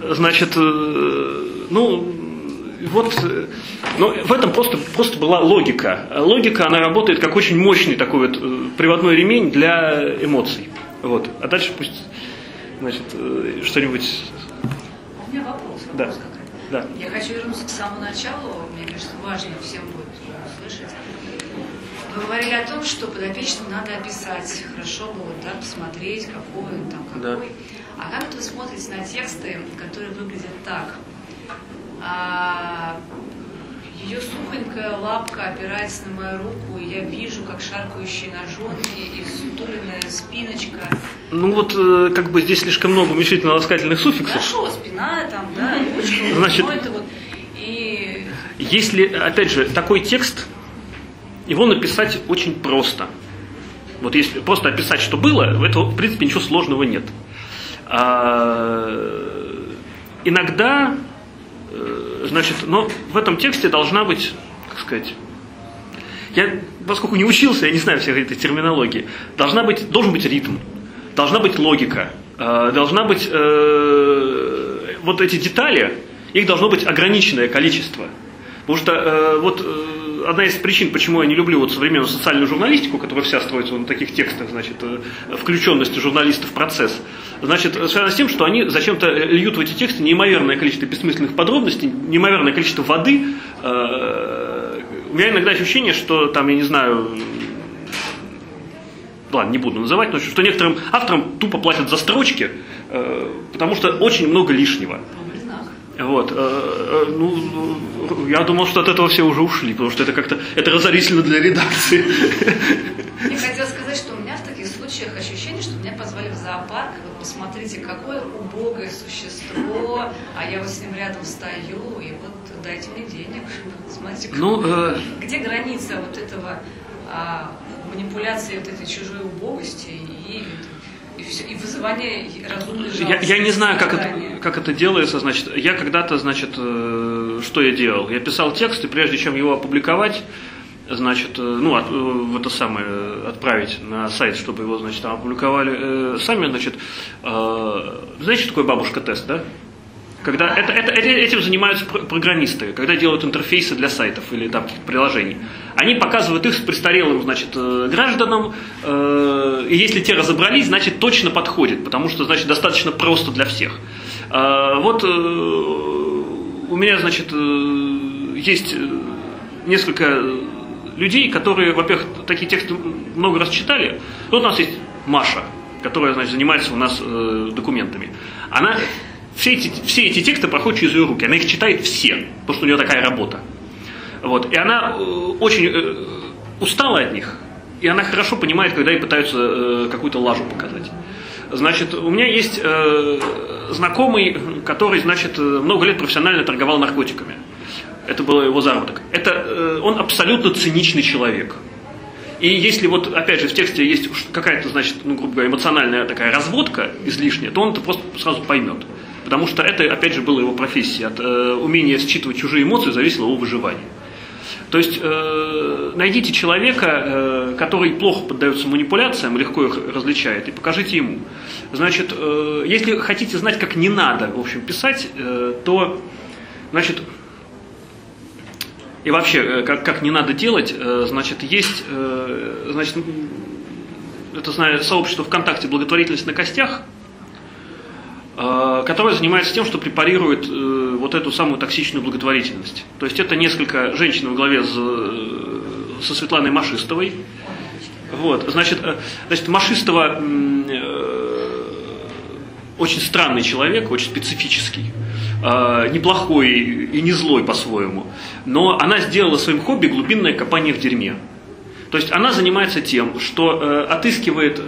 Значит, ну, вот, ну, в этом просто, просто была логика. Логика, она работает как очень мощный такой вот э, приводной ремень для эмоций. Вот. А дальше пусть, значит, э, что-нибудь... У меня вопрос. Да. Да. Я хочу вернуться к самому началу. Мне кажется, важно всем будет услышать. Вы говорили о том, что подопечным надо описать. Хорошо было, да, посмотреть, какой он там, какой. Да. А как вы смотрите на тексты, которые выглядят так? А, ее сухонькая лапка опирается на мою руку, и я вижу, как шаркающие ножонки и сутуленная спиночка. Ну вот, э, как бы здесь слишком много уменьшительно-ласкательных суффиксов. Хорошо, спина там, да, ручка, Значит, это вот. И... Если, опять же, такой текст, его написать очень просто. Вот если просто описать, что было, в этого, в принципе, ничего сложного нет. А, иногда значит, но в этом тексте должна быть, как сказать, я, поскольку не учился, я не знаю всех этой терминологии, должна быть, должен быть ритм, должна быть логика, э, должна быть э, вот эти детали, их должно быть ограниченное количество. Потому что вот одна из причин, почему я не люблю вот современную социальную журналистику, которая вся строится на таких текстах, значит, э, включенности журналистов в процесс, значит, связано с тем, что они зачем-то льют в эти тексты неимоверное количество бессмысленных подробностей, неимоверное количество воды. Э, у меня иногда ощущение, что там, я не знаю, ладно, не буду называть, но что некоторым авторам тупо платят за строчки, э, потому что очень много лишнего. Вот, э, э, ну, я думал, что от этого все уже ушли, потому что это как-то, это разорительно для редакции. Я хотела сказать, что у меня в таких случаях ощущение, что меня позвали в зоопарк, вот посмотрите, какое убогое существо, а я вот с ним рядом стою, и вот дайте мне денег, смотрите, ну, э... где граница вот этого а, манипуляции вот этой чужой убогости и и, все, и вызывание разумной я, я не знаю, как это, как это делается. Значит, я когда-то, значит, э, что я делал? Я писал текст, и прежде чем его опубликовать, значит, э, ну, от, э, в это самое отправить на сайт, чтобы его, значит, там опубликовали э, сами, значит, э, знаете, что такое бабушка-тест, да? Когда это, это, этим занимаются программисты, когда делают интерфейсы для сайтов или там приложений. Они показывают их с престарелым значит, э, гражданам, э, и если те разобрались, значит точно подходит, потому что значит достаточно просто для всех. Э, вот у меня, значит, есть несколько людей, которые, во-первых, такие тексты много раз читали. Вот у нас есть Маша, которая, значит, занимается у нас документами. Она все эти, все эти тексты проходят через ее руки. Она их читает все, потому что у нее такая работа. Вот. И она э, очень э, устала от них. И она хорошо понимает, когда ей пытаются э, какую-то лажу показать. Значит, у меня есть знакомый, который, значит, много лет профессионально торговал наркотиками. Это был его заработок. Это, он абсолютно циничный человек. И если вот, опять же, в тексте есть какая-то, значит, ну, грубо говоря, эмоциональная такая разводка излишняя, то он это просто сразу поймет. Потому что это, опять же, было его профессией. От э, умения считывать чужие эмоции зависело его выживание. То есть э, найдите человека, э, который плохо поддается манипуляциям, легко их различает, и покажите ему. Значит, э, если хотите знать, как не надо, в общем, писать, э, то, значит, и вообще, э, как, как не надо делать, э, значит, есть, э, значит, это знаю, сообщество ВКонтакте «Благотворительность на костях», которая занимается тем, что препарирует э, вот эту самую токсичную благотворительность. То есть это несколько женщин во главе с, э, со Светланой Машистовой. Вот, значит, значит Машистова очень странный человек, очень специфический, неплохой и не злой по-своему, но она сделала своим хобби глубинное копание в дерьме. То есть она занимается тем, что отыскивает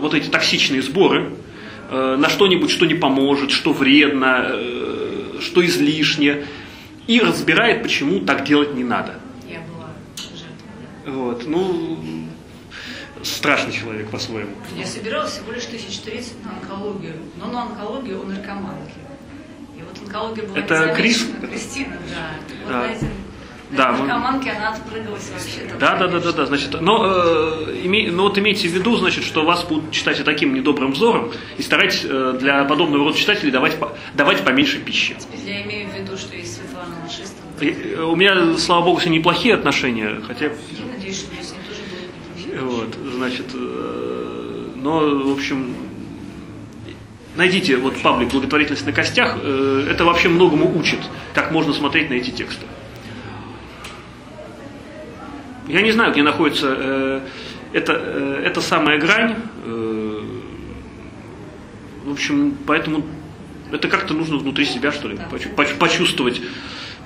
вот эти токсичные сборы, Э, на что-нибудь, что не поможет, что вредно, э, что излишне, и разбирает, почему так делать не надо. Я была жертвой. Вот, ну, страшный человек по-своему. Я собиралась всего лишь 1030 на онкологию, но на онкологию у наркоманки. И вот онкология была Это Крис? Кристина, да. Вот да. на этим да, мы... Командки, она отпрыгалась вообще. Да, да, да, да, да. Значит, но, э, име, но вот имейте в виду, значит, что вас будут читать и таким недобрым взором, и старайтесь э, для подобного рода читателей давать, давать поменьше пищи. Я имею в виду, что есть Светлана Машистова. Э, у меня, слава богу, с ней неплохие отношения, хотя... Я надеюсь, что у с ней тоже будут неплохие Вот, значит, э, но, в общем, найдите вот паблик «Благотворительность на костях», э, это вообще многому учит, как можно смотреть на эти тексты. Я не знаю, где находится э, это, э, эта самая грань. Э, в общем, поэтому это как-то нужно внутри себя, что ли, почу- почувствовать.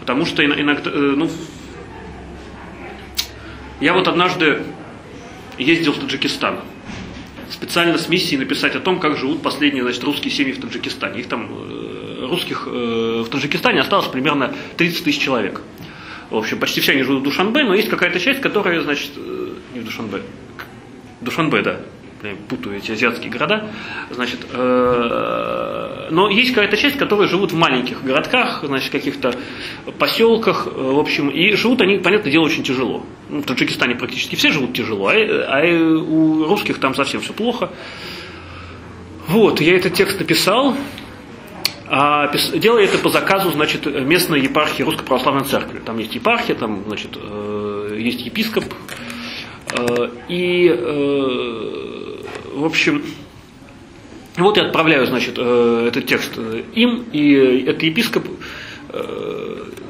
Потому что иногда, э, ну, я вот однажды ездил в Таджикистан специально с миссией написать о том, как живут последние значит, русские семьи в Таджикистане. Их там э, русских э, в Таджикистане осталось примерно 30 тысяч человек. В общем, почти все они живут в Душанбе, но есть какая-то часть, которая, значит, э, не в Душанбе, Душанбе, да, путаю эти азиатские города, значит, э, но есть какая-то часть, которые живут в маленьких городках, значит, каких-то поселках, э, в общем, и живут они, понятное дело, очень тяжело. Ну, в Таджикистане практически все живут тяжело, а, а у русских там совсем все плохо. Вот, я этот текст написал, а делаю это по заказу, значит, местной епархии Русской Православной Церкви. Там есть епархия, там, значит, э, есть епископ. Э, и, э, в общем, вот я отправляю, значит, этот текст им, и этот епископ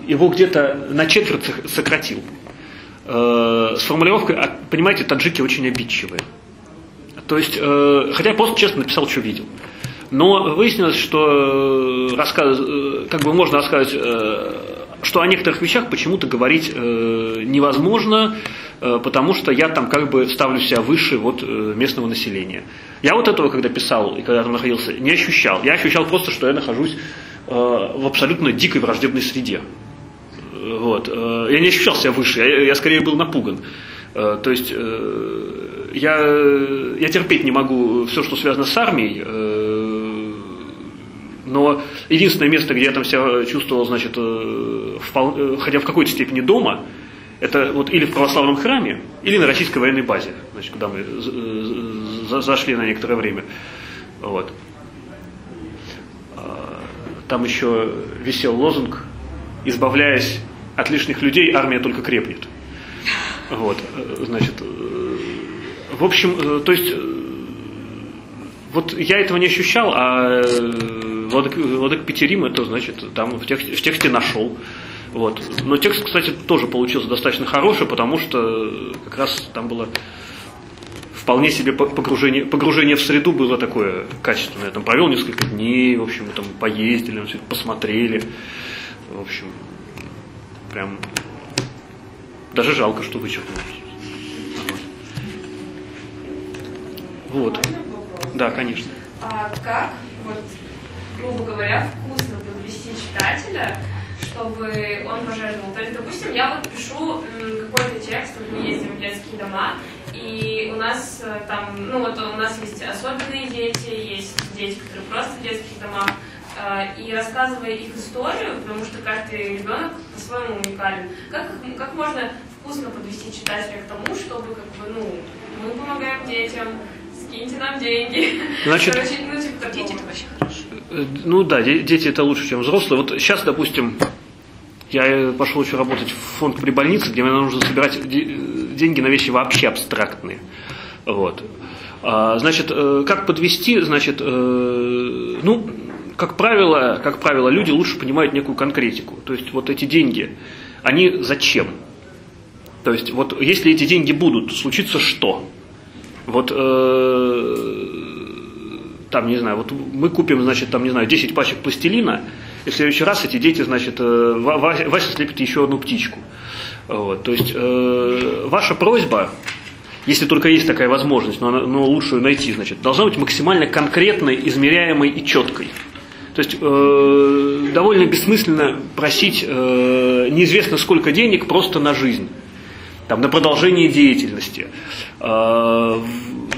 его где-то на четверть сократил. С формулировкой, а, понимаете, таджики очень обидчивые. То есть, хотя я просто честно написал, что видел. Но выяснилось, что э, рассказ, э, как бы можно рассказать, э, что о некоторых вещах почему-то говорить невозможно, потому что я там как бы ставлю себя выше вот местного населения. Я вот этого, когда писал и когда там находился, не ощущал. Я ощущал просто, что я нахожусь в абсолютно дикой враждебной среде. Вот. Я не ощущал себя выше, я, скорее был напуган. То есть я, я терпеть не могу все, что связано с армией, но единственное место, где я там себя чувствовал, значит, э, впол... Э, хотя в какой-то степени дома, это вот или в православном храме, или на российской военной базе, значит, куда мы зашли на некоторое время. Вот. А, там еще висел лозунг, избавляясь от лишних людей, армия только крепнет. Вот, э, значит, в общем, то есть, вот я этого не ощущал, а Владык Петерим, это значит, там в тексте, в тексте нашел. Вот. Но текст, кстати, тоже получился достаточно хороший, потому что как раз там было вполне себе погружение, погружение в среду было такое качественное. Там провел несколько дней, в общем, там поездили, посмотрели. В общем, прям даже жалко, что вычеркнули. Вот. Да, конечно. А как вот грубо говоря, вкусно подвести читателя, чтобы он пожертвовал. То есть, допустим, я вот пишу какой-то текст, вот мы ездим в детские дома, и у нас э, там, ну вот у нас есть особенные дети, есть дети, которые просто в детских домах, э, и рассказывая их историю, потому что каждый ребенок по-своему уникален, как, как можно вкусно подвести читателя к тому, чтобы как бы, ну, мы помогаем детям, скиньте нам деньги. Значит, Короче, ну, типа, дети это вообще хорошо. Э, ну да, дети это лучше, чем взрослые. Вот сейчас, допустим, я пошел еще работать в фонд при больнице, где мне нужно собирать деньги на вещи вообще абстрактные. Вот. А, значит, э, как подвести, значит, э, ну, как правило, как правило, люди лучше понимают некую конкретику. То есть вот эти деньги, они зачем? То есть вот если эти деньги будут, случится что? Вот там, не знаю, вот мы купим, значит, там, не знаю, 10 пачек пластилина, и в следующий раз эти дети, значит, э, Вася слепит еще одну птичку. Вот, то есть э, ваша просьба, если только есть такая возможность, но, но лучше ее найти, значит, должна быть максимально конкретной, измеряемой и четкой. То есть э, довольно бессмысленно просить э, неизвестно сколько денег просто на жизнь, там, на продолжение деятельности. Э,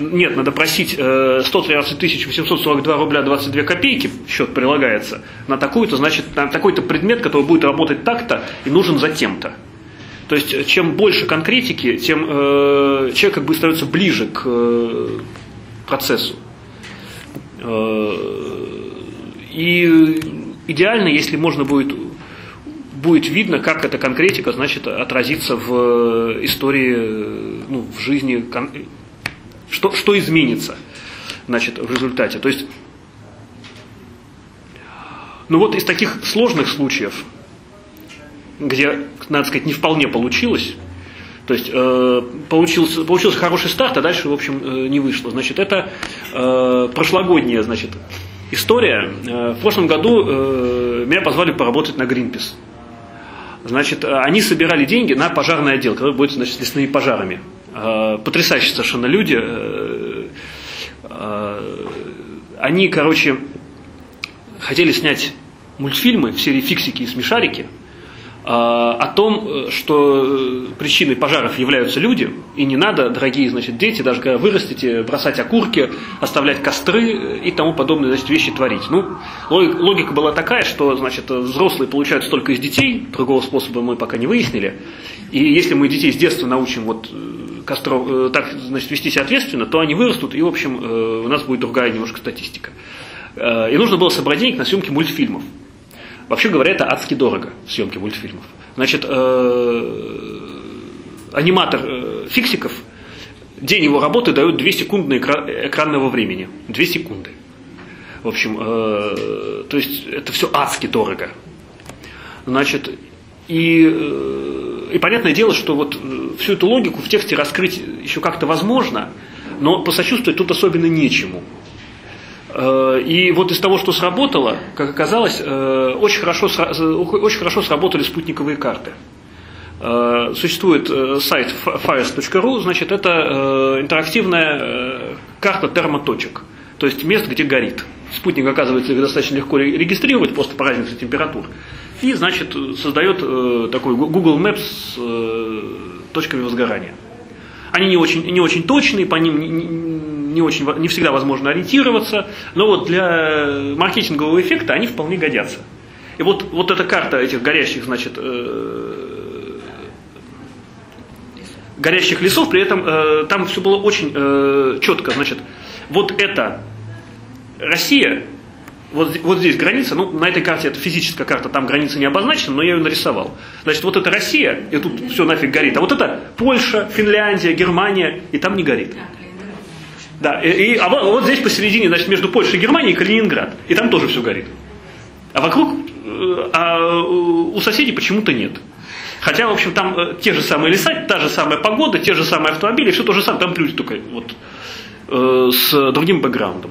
нет, надо просить 113 э, 842 рубля 22 копейки, счет прилагается, на такой-то, значит, на такой-то предмет, который будет работать так-то и нужен затем-то. То есть, чем больше конкретики, тем э, человек как бы становится ближе к э, процессу. Э, и идеально, если можно будет будет видно, как эта конкретика, значит, отразится в э, истории, ну, в жизни что, что изменится значит, в результате. То есть Ну вот из таких сложных случаев, где, надо сказать, не вполне получилось, то есть э, получился, получился хороший старт, а дальше, в общем, э, не вышло. Значит, это э, прошлогодняя, значит, история. Э, в прошлом году э, меня позвали поработать на Greenpeace. Значит, э, они собирали деньги на пожарный отдел, который будет, значит, с лесными пожарами. Э, потрясающие совершенно люди. Э, они, короче, хотели снять мультфильмы в серии «Фиксики» и «Смешарики», о том, что причиной пожаров являются люди, и не надо, дорогие значит, дети, даже когда вырастете, бросать окурки, оставлять костры и тому подобные значит, вещи творить. Ну, логика была такая, что значит, взрослые получают столько из детей, другого способа мы пока не выяснили, и если мы детей с детства научим вот, костров, так значит, вести себя ответственно, то они вырастут, и, в общем, у нас будет другая немножко статистика. И нужно было собрать денег на съемки мультфильмов. Вообще говоря, это адски дорого, съемки мультфильмов. Значит, э, аниматор э, фиксиков, день его работы дает 2 секунды экранного времени. 2 секунды. В общем, э, то есть это все адски дорого. Значит, и, и понятное дело, что вот всю эту логику в тексте раскрыть еще как-то возможно, но посочувствовать тут особенно нечему. И вот из того, что сработало, как оказалось, очень хорошо, очень хорошо сработали спутниковые карты. Существует сайт fires.ru, значит, это интерактивная карта термоточек, то есть мест, где горит. Спутник, оказывается, их достаточно легко регистрировать просто по разнице температур. И, значит, создает такой Google Maps с точками возгорания. Они не очень, не очень точные, по ним не, очень, не всегда возможно ориентироваться, но вот для маркетингового эффекта они вполне годятся. И вот, вот эта карта этих горящих, значит, э, горящих лесов, при этом э, там все было очень э, четко. Значит, вот это Россия, вот, вот здесь граница, ну, на этой карте это физическая карта, там граница не обозначена, но я ее нарисовал. Значит, вот это Россия, и тут все нафиг горит. А вот это Польша, Финляндия, Германия, и там не горит. Да, и, и, а вот, здесь посередине, значит, между Польшей и Германией Калининград, и там тоже все горит. А вокруг, а у соседей почему-то нет. Хотя, в общем, там те же самые леса, та же самая погода, те же самые автомобили, все то же самое, там люди только вот э, с другим бэкграундом.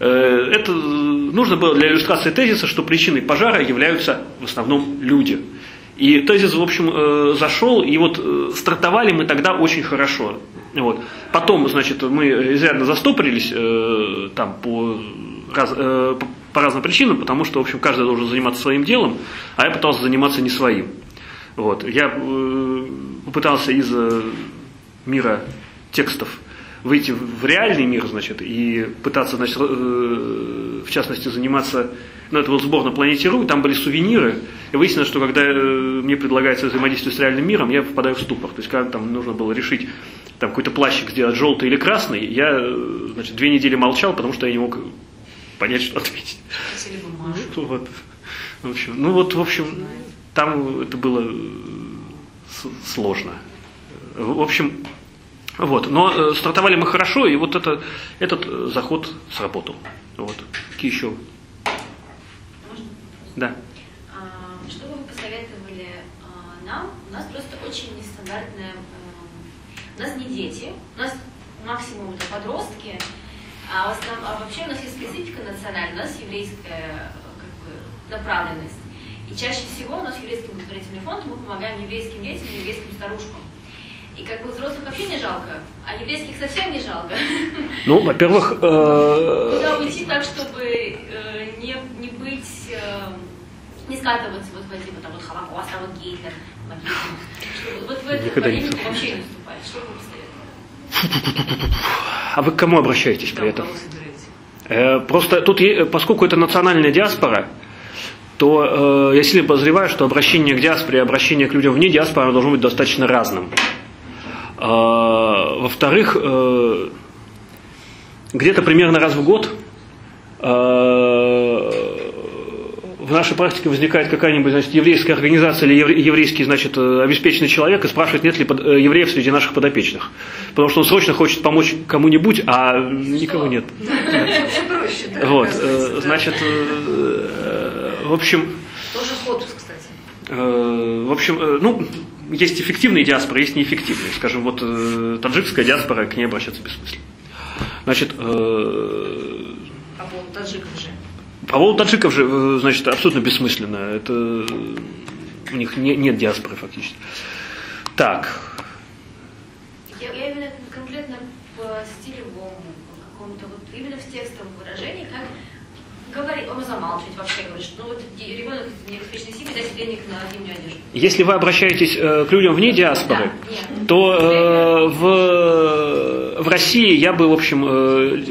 Это нужно было для иллюстрации тезиса, что причиной пожара являются в основном люди. И тезис, в общем, зашел, и вот стартовали мы тогда очень хорошо. Вот. Потом, значит, мы изрядно застопорились э, там по, раз, э, по разным причинам, потому что, в общем, каждый должен заниматься своим делом, а я пытался заниматься не своим. Вот. Я э, попытался из мира текстов выйти в реальный мир, значит, и пытаться, значит, э, в частности, заниматься, ну, это был сбор на планете Ру, там были сувениры, и выяснилось, что когда э, мне предлагается взаимодействие с реальным миром, я впадаю в ступор. То есть, когда там нужно было решить, там какой-то плащик сделать желтый или красный, я, значит, две недели молчал, потому что я не мог понять, что ответить. Ну, вот. В общем, ну вот, в общем, там это было сложно. В общем, вот. Но э, стартовали мы хорошо, и вот это, этот э, заход сработал. Вот. Какие еще? Можно? Да. А, что бы вы посоветовали а, нам? У нас просто очень нестандартная... У нас не дети, у нас максимум это подростки, а, в основном, а вообще у нас есть специфика национальная, у нас еврейская как бы, направленность. И чаще всего у нас еврейский благотворительный фонд, мы помогаем еврейским детям еврейским старушкам. И как бы взрослых вообще не жалко, а еврейских совсем не жалко. Ну, во-первых... Э... Куда уйти так, чтобы э, не, не быть... Э, не скатываться вот в эти вот, а вот Холокост, а вот Гитлер, вот в вообще не вступать. Что вы посоветуете? А вы к кому обращаетесь при этом? Э, просто тут, поскольку это национальная диаспора, то э, я сильно подозреваю, что обращение к диаспоре и обращение к людям вне диаспоры должно быть достаточно разным. А, во-вторых, э, где-то примерно раз в год а, в нашей практике возникает какая-нибудь значит, еврейская организация или еврейский значит, э, обеспеченный человек и спрашивает, нет ли э, евреев среди наших подопечных. Потому что он срочно хочет помочь кому-нибудь, а никого нет. Вот, значит, в общем, Тоже Хотус, кстати. Э, В общем, э, ну, есть эффективные диаспоры, есть неэффективные. Скажем, вот э, таджикская диаспора, к ней обращаться бессмысленно. Значит, э, По таджиков же. По поводу таджиков же, э, значит, абсолютно бессмысленно. Это э, у них не- нет диаспоры фактически. Так, Я, я именно конкретно по стилевому, по какому-то вот именно в текстовом выражении, как говорит, он замалчивает вообще, говорит, что ну вот ребенок из необеспеченной семьи, дайте денег на зимнюю одежду. если вы обращаетесь э, к людям вне диаспоры, Да, нет. то э, в, в России я бы, в общем, э,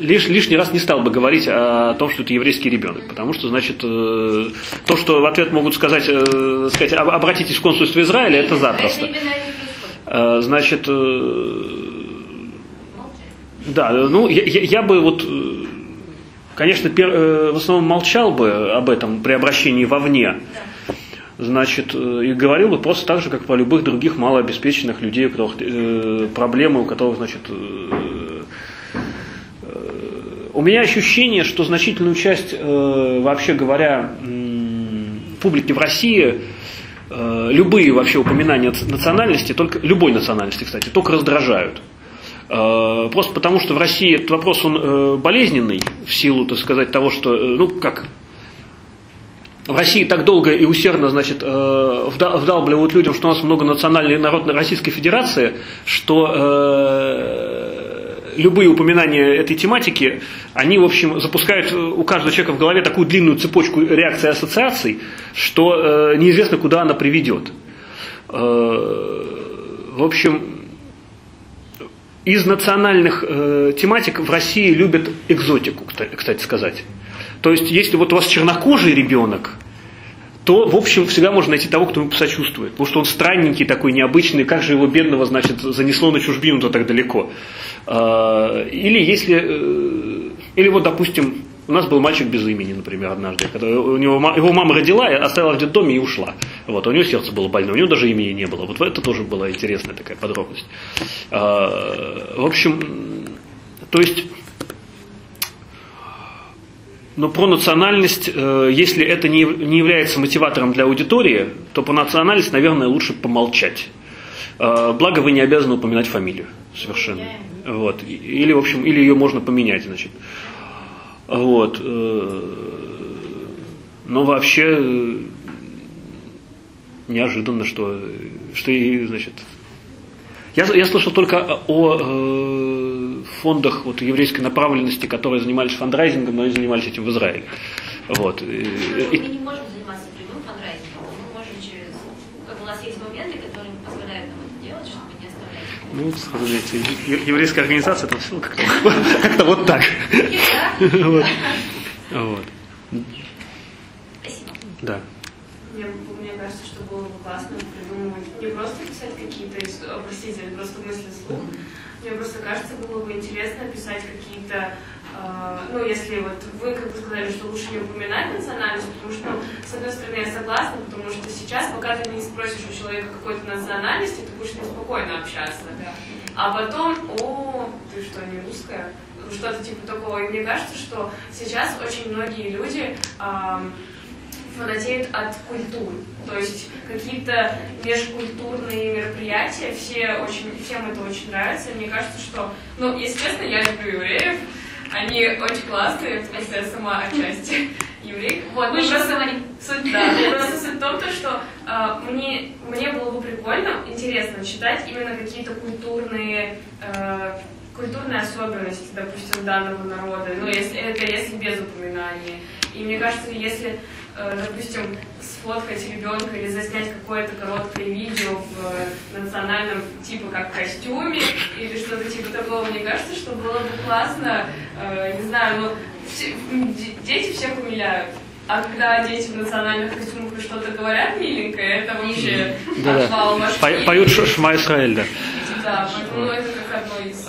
лиш, лишний раз не стал бы говорить о том, что это еврейский ребенок, потому что, значит, э, то, что в ответ могут сказать, э, сказать «Об- обратитесь в консульство Израиля, это запросто. Происходит. Э, Значит, да, ну, я, я- бы вот, конечно, пер- в основном молчал бы об этом при обращении вовне. Значит, и говорил бы просто так же, как про любых других малообеспеченных людей, у которых э, проблемы, у которых, значит, у меня ощущение, что значительную часть, э, вообще говоря, публики в России, э, любые вообще упоминания национальности, только, любой национальности, кстати, только раздражают. Э, Просто потому, что в России этот вопрос, он болезненный, в силу, так сказать, того, что, ну, как, в России так долго и усердно, значит, вда- вдалбливают людям, что у нас многонациональный народ на Российской Федерации, что любые упоминания этой тематики, они, в общем, запускают э, у каждого человека в голове такую длинную цепочку реакций ассоциаций, что э, неизвестно, куда она приведет. Э, В общем, из национальных э, тематик в России любят экзотику, кста- кстати сказать. То есть, если вот у вас чернокожий ребенок, то, в общем, всегда можно найти того, кто ему посочувствует. Потому что он странненький такой, необычный, как же его бедного, значит, занесло на чужбину-то так далеко. А, Или если, э, или вот, допустим, у нас был мальчик без имени, например, однажды. Когда у него, его мама родила, оставила в детдоме и ушла. Вот, у него сердце было больное, у него даже имени не было. Вот это тоже была интересная такая подробность. А, В общем, то есть но про национальность, э, если это не, не является мотиватором для аудитории, то про национальность, наверное, лучше помолчать. Благо вы не обязаны упоминать фамилию совершенно. Вот. Или, в общем, или ее можно поменять, значит. Вот. э, Но вообще э, неожиданно, что, что и, значит, я, я слышал только о э, фондах вот, еврейской направленности, которые занимались фандрайзингом, но не занимались этим в Израиле. Вот. И- и- не можем заниматься прямым фандрайзингом, мы можем через... Как у нас есть моменты, которые позволяют нам это делать, чтобы не оставлять. Ну, смотрите, е- еврейская организация, это все как-то, как-то вот так. Вот. Вот. Спасибо. Да. Мне, мне кажется, что было бы классно придумывать, не просто писать какие-то, простите, просто мысли вслух. Мне просто кажется, было бы интересно писать какие-то, ну, если вот вы как бы сказали, что лучше не упоминать национальность, потому что, ну, с одной стороны, я согласна, потому что сейчас, пока ты не спросишь у человека какой-то национальности, ты будешь неспокойно общаться. А потом, о, ты что, не русская? Ну, Что-то типа такого. И мне кажется, что сейчас очень многие люди ам, фанатеют от культур. То есть какие-то межкультурные мероприятия, все очень, всем это очень нравится. И мне кажется, что, ну, если честно, я люблю евреев. Они очень классные, потому что я сама отчасти еврей. Вот, Мы просто- поговорим. Суть, да, просто суть в том, то, что а, мне, мне было бы прикольно, интересно читать именно какие-то культурные, э, культурные особенности, допустим, данного народа, ну, если это если без упоминания. И мне кажется, если, э, допустим, сфоткать ребенка или заснять какое-то короткое видео в национальном, типа как костюме или что-то типа такого, мне кажется, что было бы классно, э, не знаю, ну, все- дети всех умиляют. А когда дети в национальных костюмах что-то говорят миленькое, это вообще Да, отвал да. Поют Шма Исраэль, да. Да, поэтому это как одно из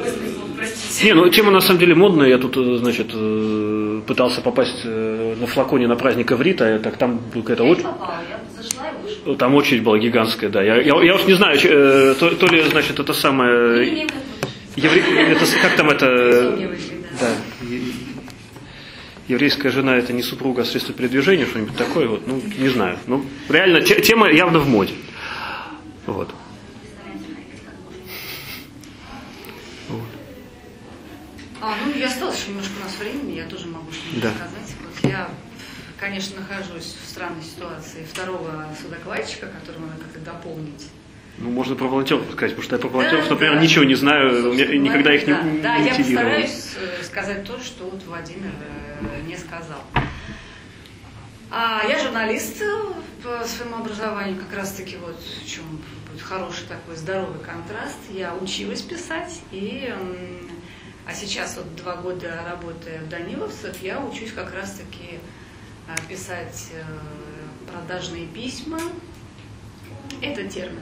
простите. Не, ну тема на самом деле модная. Я тут, э, значит, э, пытался попасть э, на флаконе на праздник Иврита, так там какая-то очередь. Там очередь была гигантская, да. Я, я, я уж не знаю, то, то ли, значит, это самое... Как Евре... Это, как там это... Да. еврейская жена это не супруга, а средство передвижения, что-нибудь такое, вот, ну, не знаю. Ну, реально, те- тема явно в моде. Вот. А, ну, я осталось еще немножко у нас времени, я тоже могу что-нибудь Да. сказать. Вот я, конечно, нахожусь в странной ситуации второго судокладчика, которого надо как-то дополнить. Ну, можно про волонтеров сказать, потому что я про волонтеров, Да, например, да. ничего не знаю, Собственно никогда их не, да, не Да, я постараюсь э, сказать то, что вот Владимир э, не сказал. А я журналист э, по своему образованию, как раз-таки вот в чем будет хороший такой здоровый контраст. Я училась писать, и, а сейчас вот два года работая в Даниловцах, я учусь как раз-таки э, писать э, продажные письма. Это термин.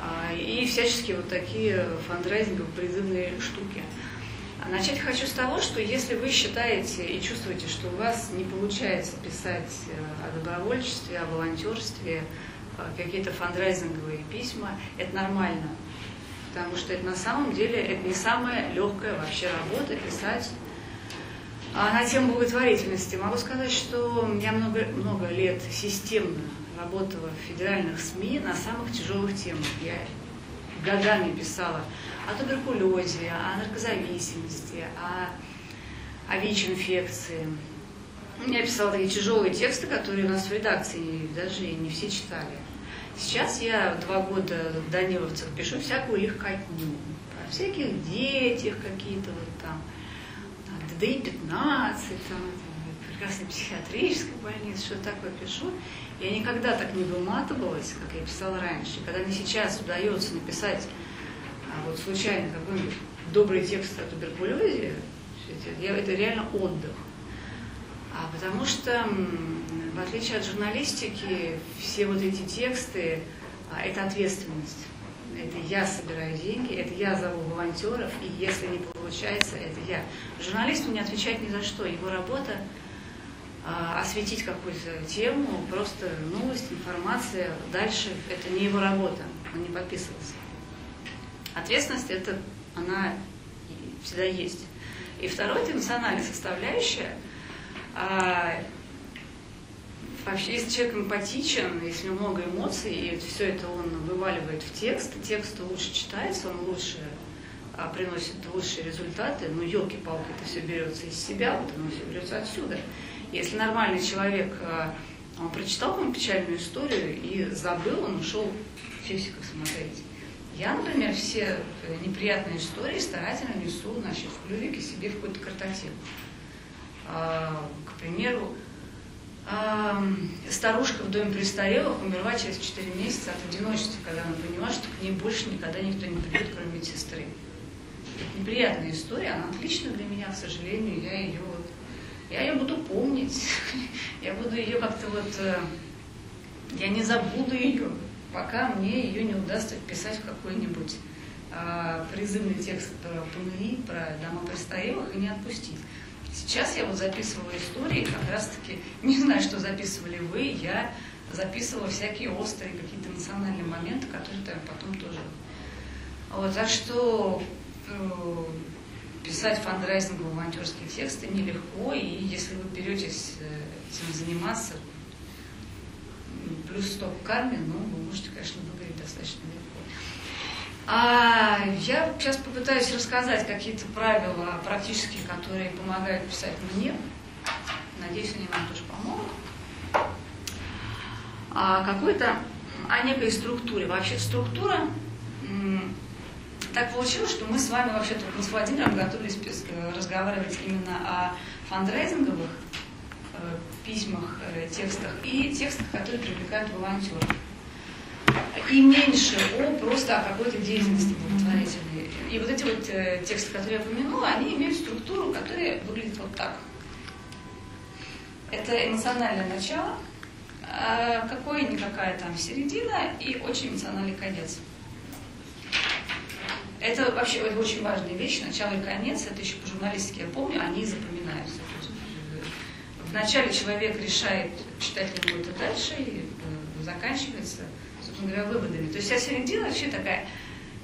А, И всяческие вот такие фандрайзинговые призывные штуки. А начать хочу с того, что если вы считаете и чувствуете, что у вас не получается писать э, о добровольчестве, о волонтерстве, э, какие-то фандрайзинговые письма, это нормально. Потому что это на самом деле это не самая легкая вообще работа писать а на тему благотворительности. Могу сказать, что я много, много лет системно работала в федеральных СМИ на самых тяжелых темах. Я годами писала о туберкулезе, о наркозависимости, о, о ВИЧ-инфекции. Я писала такие тяжелые тексты, которые у нас в редакции даже не все читали. Сейчас я два года в Даниловцах пишу всякую легкотню. Про всяких детях какие-то вот там, ДДИ-15, там, прекрасной психиатрической больницы, что такое пишу. Я никогда так не выматывалась, как я писала раньше. Когда мне сейчас удается написать а, вот случайно какой-нибудь добрый текст о туберкулезе, я- это реально отдых. А потому что, в отличие от журналистики, все вот эти тексты а, это ответственность. Это я собираю деньги, это я зову волонтеров, и если не получается, это я. Журналисту не отвечать ни за что. Его работа а, осветить какую-то тему, просто новость, информация. Дальше это не его работа, он не подписывался. Ответственность это она всегда есть. И второе, это эмоциональная составляющая. А, Вообще, если человек эмпатичен, если у много эмоций, и все это он вываливает в текст, текст лучше читается, он лучше а, приносит лучшие результаты, ну, елки-палки, это все берется из себя, вот оно все берется отсюда. Если нормальный человек, а, он прочитал какую печальную историю и забыл, он ушел фиксиков смотреть. Я, например, все э, неприятные истории старательно несу, значит, в клювике себе в какой-то картотеку. А, К примеру, старушка в доме престарелых умерла через 4 месяца от одиночества, когда она поняла, что к ней больше никогда никто не придет, кроме медсестры. Это неприятная история, она отлична для меня, к сожалению, я ее вот, я ее буду помнить, я буду ее как-то вот, э, я не забуду ее, пока мне ее не удастся вписать в какой-нибудь а, призывный текст про ПНИ, про дома престарелых и не отпустить. Сейчас я вот записывала истории, как раз-таки, не знаю, что записывали вы, я записывала всякие острые какие-то эмоциональные моменты, которые там потом тоже. Вот, так что э, писать фандрайзинговые волонтерские тексты нелегко, и если вы беретесь э, этим заниматься, плюс 100 к карме, ну, вы можете, конечно, выгореть достаточно легко. А я сейчас попытаюсь рассказать какие-то правила практические, которые помогают писать мне. Надеюсь, они вам тоже помогут. А какой-то о некой структуре. Вообще структура так получилось, что мы с вами вообще только мы с Владимиром готовились разговаривать именно о фандрайзинговых э, письмах, э, текстах и текстах, которые привлекают волонтеров и меньше о просто о какой-то деятельности благотворительной. И вот эти вот э, тексты, которые я упомянула, они имеют структуру, которая выглядит вот так. Это эмоциональное начало, а какое-никакая там середина и очень эмоциональный конец. Это вообще это очень важная вещь. Начало и конец, это еще по журналистике я помню, они запоминаются. Э, Вначале человек решает, читать ли будет дальше, и э, заканчивается, собственно говоря, выводами. То есть вся середина вообще такая,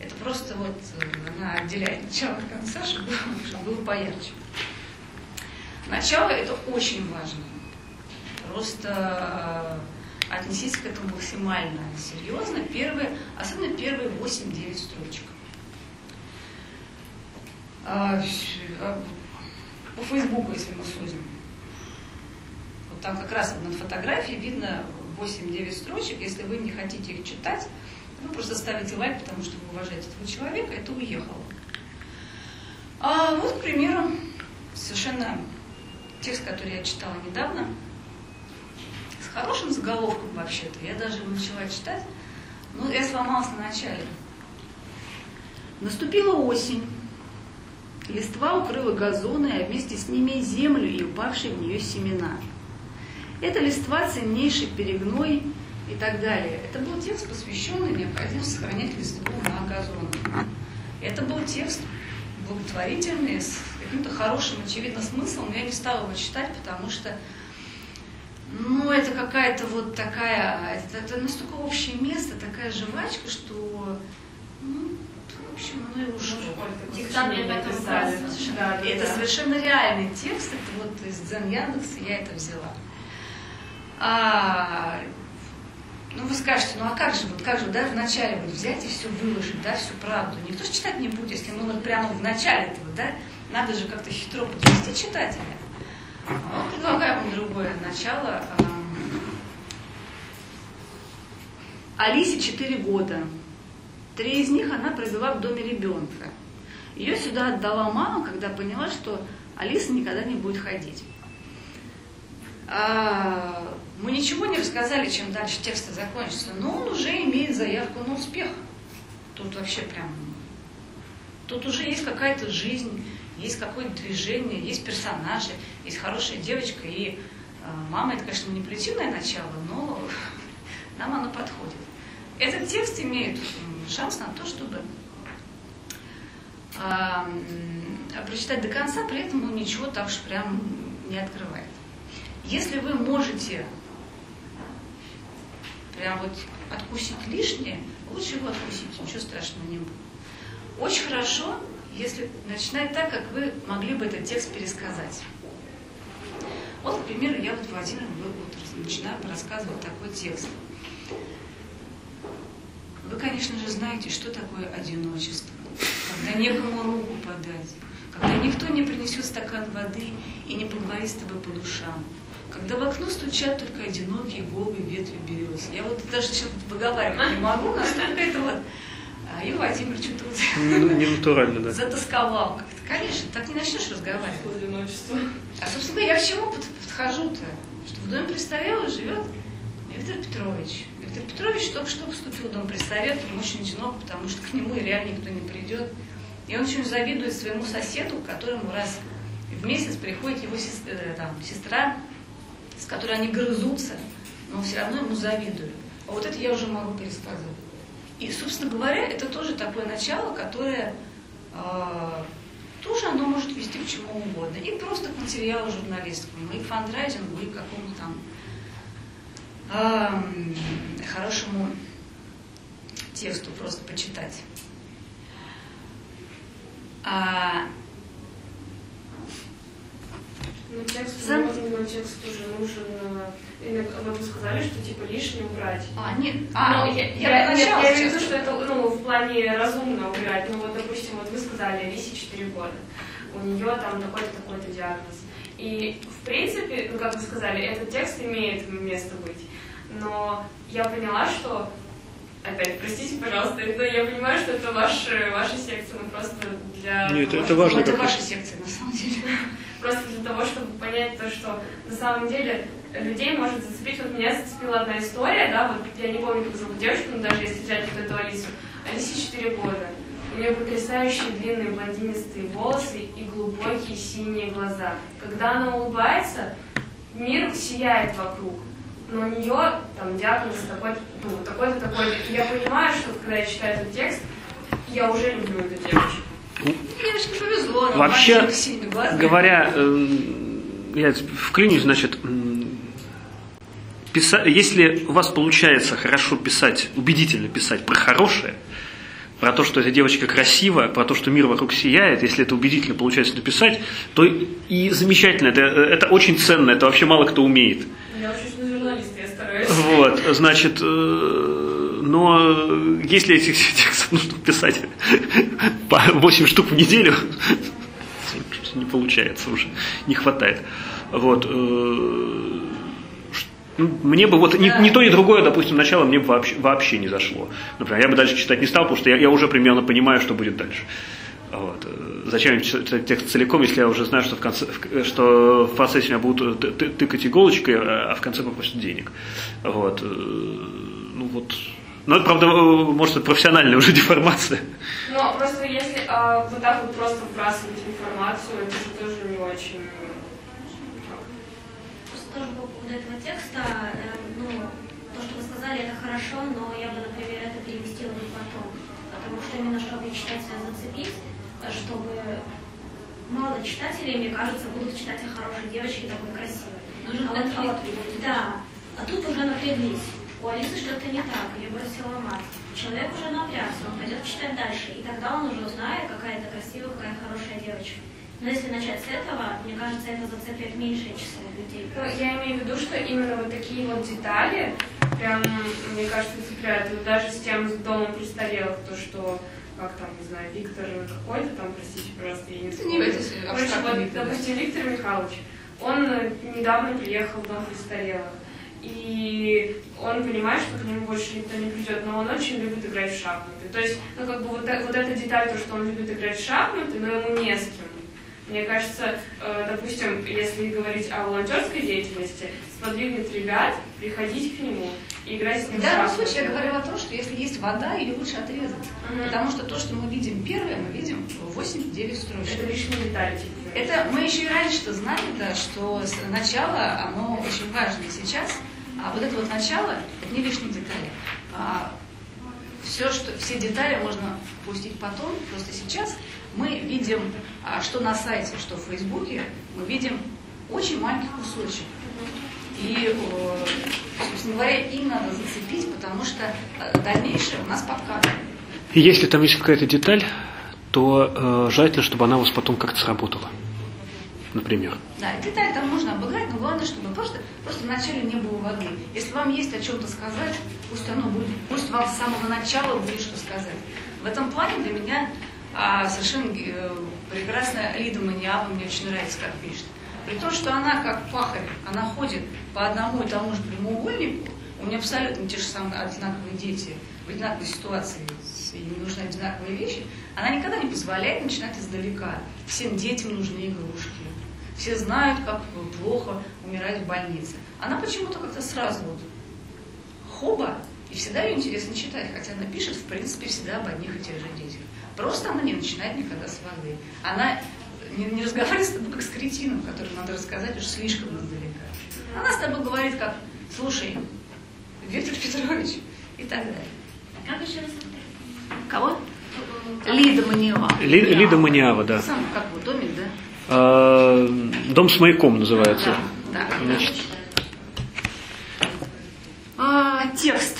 это просто вот э, она отделяет начало от конца, чтобы, чтобы было поярче. Начало это очень важно. Просто э, отнеситесь к этому максимально серьезно. Первые, особенно первые 8-9 строчек. А, а, по Фейсбуку, если мы судим. Вот там как раз на фотографии видно 8-9 строчек. Если вы не хотите их читать, вы просто ставите лайк, потому что вы уважаете этого человека, это уехало. А вот, к примеру, совершенно текст, который я читала недавно, с хорошим заголовком вообще-то. Я даже начала читать, но я сломалась на начале. Наступила осень. Листва укрыла газоны, а вместе с ними землю и упавшие в нее семена. Это листва ценнейший перегной и так далее. Это был текст, посвященный необходимости сохранять листву на газонах. Это был текст благотворительный, с каким-то хорошим, очевидно, смыслом. Я не стала его читать, потому что ну, это какая-то вот такая, это, это настолько общее место, такая жвачка, что, ну, в общем, оно и ушло. Да, да, Это да. совершенно реальный текст, это вот из Дзен Яндекса я это взяла. А, ну вы скажете, ну а как же, вот как же, да, вначале вот взять и все выложить, да, всю правду. Никто же читать не будет, если мы вот прямо в начале этого, да, надо же как-то хитро подвести читателя. Вот предлагаю вам другое начало. Алисе 4 года. Три из них она провела в доме ребенка. Ее сюда отдала мама, когда поняла, что Алиса никогда не будет ходить. А, мы ничего не рассказали, чем дальше текст закончится, но он уже имеет заявку на успех. Тут вообще прям... Тут уже есть какая-то жизнь, есть какое-то движение, есть персонажи, есть хорошая девочка, и а, мама это, конечно, манипулятивное начало, но нам оно подходит. Этот текст имеет шанс на то, чтобы а, прочитать до конца, при этом он ничего так уж прям не открывает. Если вы можете прям вот откусить лишнее, лучше его откусить, ничего страшного не будет. Очень хорошо, если начинать так, как вы могли бы этот текст пересказать. Вот, к примеру, я вот Владимир вот, вот начинаю рассказывать такой текст. Вы, конечно же, знаете, что такое одиночество, когда некому руку подать, когда никто не принесет стакан воды и не поговорит с тобой по душам, когда в окно стучат только одинокие голые ветви берез. Я вот даже сейчас выговаривать не могу, настолько это вот... А, И Владимир что-то вот Ну, Не натурально, да. затасковал как-то. Конечно, так не начнешь разговаривать. Одиночество. А, собственно, я к чему под- подхожу-то? Что в доме престарелых живет Виктор Петрович. Виктор Петрович только что поступил в дом престарелых, ему очень одиноко, потому что к нему реально никто не придет. И он очень завидует своему соседу, к которому раз в месяц приходит его сес- э, там, сестра, с которой они грызутся, но все равно ему завидуют. А вот это я уже могу пересказывать. И, собственно говоря, это тоже такое начало, которое э, тоже оно может вести к чему угодно. И просто к материалу журналистскому, и к фандрайзингу, и к какому-то там эм, хорошему тексту просто почитать. А, Ну, текст Сам- нужен, но текст тоже нужен. э, иногда- Вот вы сказали, что типа лишнее убрать. а, нет, а, Ну, я, я, я, нет, я имею в виду, что это ну, в плане разумно убирать. Ну вот, допустим, вот вы сказали, Алисе 4 года. У нее там такой-то, такой-то диагноз. И, в принципе, ну, как вы сказали, этот текст имеет место быть. Но я поняла, что опять, простите, пожалуйста, но я понимаю, что это ваш, ваша секция, ну просто для... Нет, это важно, Это как- ваша секция, на самом деле. Просто для того, чтобы понять то, что на самом деле людей может зацепить. Вот меня зацепила одна история, да, вот я не помню, как зовут девочку, но даже если взять эту Алису. Алисе 4 года. У нее потрясающие длинные блондинистые волосы и глубокие синие глаза. Когда она улыбается, мир сияет вокруг. Но у нее там диагноз такой-то, ну, такой-то, такой-то. Я понимаю, что когда я читаю этот текст, я уже люблю эту девочку. Вообще. Говоря, эм, я вклинюсь, значит, м, писа- если у вас получается хорошо писать, убедительно писать про хорошее, про то, что эта девочка красивая, про то, что мир вокруг сияет, если это убедительно получается написать, то и замечательно, это, это очень ценно, это вообще мало кто умеет. Я учусь на журналиста, я стараюсь. Вот, значит, э, но если этих текстов нужно писать по 8 штук в неделю, не получается уже, не хватает. Вот. э, ну, мне бы вот ни, ни то, ни другое, допустим, начало мне бы вообще, вообще не зашло. Например, я бы дальше читать не стал, потому что я, я уже примерно понимаю, что будет дальше. Вот. Э, Зачем читать текст целиком, если я уже знаю, что в, конце, что в процессе меня будут ты- тыкать иголочкой, а в конце попросят денег. Вот. Э, Ну вот. Но это, правда, э, может, это профессиональная уже деформация. Но просто если а, вот так вот просто вбрасывать информацию, это же тоже не очень... Просто тоже по поводу этого текста, э, ну, то, что вы сказали, это хорошо, но я бы, например, это переместила бы потом. Потому что именно чтобы читателя зацепить, чтобы мало читателей, мне кажется, будут читать о хорошей девочке такой красивой. Нужен А вот- а вот-. Да. А тут уже напряглись. У Алисы что-то не так, ее бросила мать. Человек уже напрягся, он пойдет читать дальше. И тогда он уже узнает, какая это красивая, какая хорошая девочка. Но если начать с этого, мне кажется, это зацепит меньшее число людей. Ну, я имею в виду, что именно вот такие вот детали, прям, мне кажется, цепляют. Вот даже с тем, с домом престарелых, то, что как там, не знаю, Виктор какой-то там, простите, пожалуйста, я не вспомню. это Короче, вот, Виктор, да. допустим, Виктор Михайлович, он э, недавно приехал в дом престарелых. И он понимает, что к нему больше никто не придет, но он очень любит играть в шахматы. То есть, ну, как бы вот, вот эта деталь, то, что он любит играть в шахматы, но ему не с кем. Мне кажется, э, допустим, если говорить о волонтерской деятельности, сподвигнет ребят приходить к нему и играть с ним В данном шахматы. случае я говорю о том, что если есть вода, ее лучше отрезать. Мгм. Потому что то, что мы видим первое, мы видим 8-9 Это строчек. лишние детали. типа. Это мы еще и раньше-то знали, да, что начало, оно очень важно и сейчас. А вот это вот начало, это не лишние детали. все, что, все детали можно пустить потом, просто сейчас мы видим, а, что на сайте, что в Фейсбуке, мы видим очень маленький кусочек. И, э, собственно говоря, им надо зацепить, потому что э, дальнейшее у нас под кадром. И если там есть какая-то деталь, то э, желательно, чтобы она у вас потом как-то сработала. Например. Да, деталь там можно обыграть, но главное, чтобы просто, просто вначале не было воды. Если вам есть о чем-то сказать, пусть оно будет, пусть вам с самого начала будет что сказать. В этом плане для меня а, совершенно э, прекрасная Лида Маниава, мне очень нравится, как пишет. При том, что она как пахарь, она ходит по одному и тому же прямоугольнику, у меня абсолютно те же самые одинаковые дети, в одинаковой ситуации, им нужны одинаковые вещи, она никогда не позволяет начинать издалека. Всем детям нужны игрушки. Все знают, как плохо умирать в больнице. Она почему-то как-то сразу вот хоба, и всегда ее интересно читать, хотя она пишет, в принципе, всегда об одних и тех же детях. Просто она не начинает никогда с воды. Она не, не разговаривает с тобой как с кретином, который надо рассказать уж слишком издалека. Она с тобой говорит как, слушай, Виктор Петрович, и так далее. Как еще раз? Кого? Лида Маниова. Ли- Лида Маниава, да. Сам как вот домик, да? Э, Дом с маяком называется. Да. да. Значит, А, текст.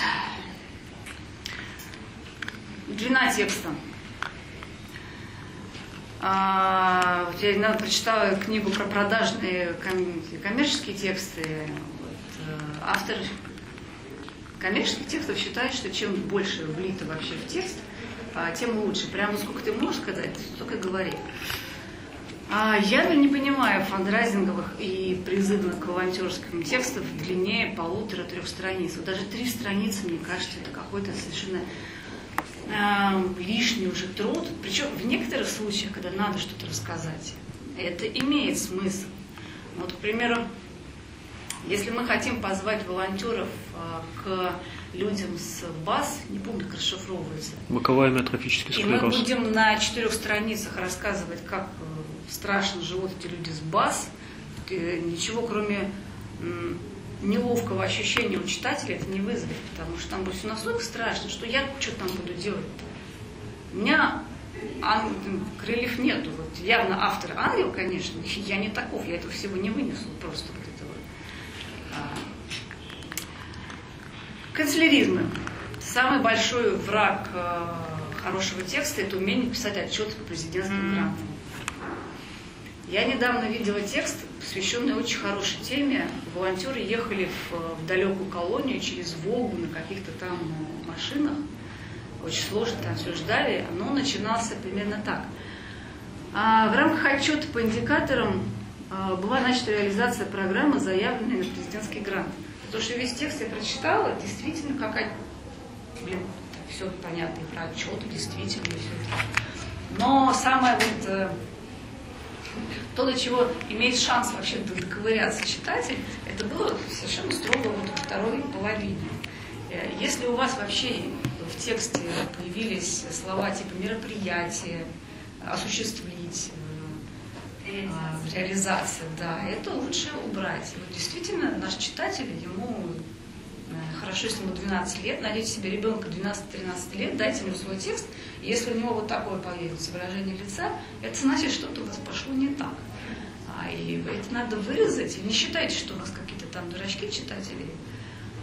Длина текста. А, вот я недавно прочитала книгу про продажные ком- коммерческие тексты. Вот, э, автор коммерческих текстов считает, что чем больше влито вообще в текст, а, тем лучше. Прямо сколько ты можешь сказать, столько говори. А, я не понимаю фандрайзинговых и призывных к волонтерским текстов длиннее полутора-трех страниц. Вот даже три страницы, мне кажется, это какой-то совершенно а, лишний уже труд. Причем в некоторых случаях, когда надо что-то рассказать, это имеет смысл. Вот, к примеру, если мы хотим позвать волонтеров а, к людям с БАС, не помню, как расшифровывается, боковой амиотрофический и мы склероз. будем на четырех страницах рассказывать, как э, страшно живут эти люди с БАС. Э, Ничего, кроме неловкого ощущения у читателя это не вызовет, потому что там будет все настолько страшно, что я что там буду делать. У меня ан- крыльев нету. Вот явно автор ангел, конечно, я не таков, я этого всего не вынесу просто вот этого. А, Канцеляризм. Самый большой враг э, хорошего текста – это умение писать отчет по президентским грантам. Я недавно видела текст, посвященный очень хорошей теме. Волонтеры ехали в, в далекую колонию через Волгу на каких-то там э, машинах. Очень сложно там все ждали. Но начинался примерно так. А в рамках отчета по индикаторам а, была начата реализация программы, заявленной на президентский грант. Потому что весь текст я прочитала, действительно какая блин, все понятно, про отчеты, действительно, все это. Но самое вот э, то, до чего имеет шанс вообще доковыряться читатель, это было совершенно строго вот во второй половине. Э, если у вас вообще в тексте появились слова типа мероприятие, осуществить, реализация. реализация, да, это лучше убрать. И вот действительно наш читатель, ему э, хорошо, если ему 12 лет, найдите себе ребенка 12-13 лет, дайте ему свой текст, и если у него вот такое появится выражение лица, это значит, что-то у вас пошло не так. А, и это надо вырезать, и не считайте, что у нас какие-то там дурачки читатели.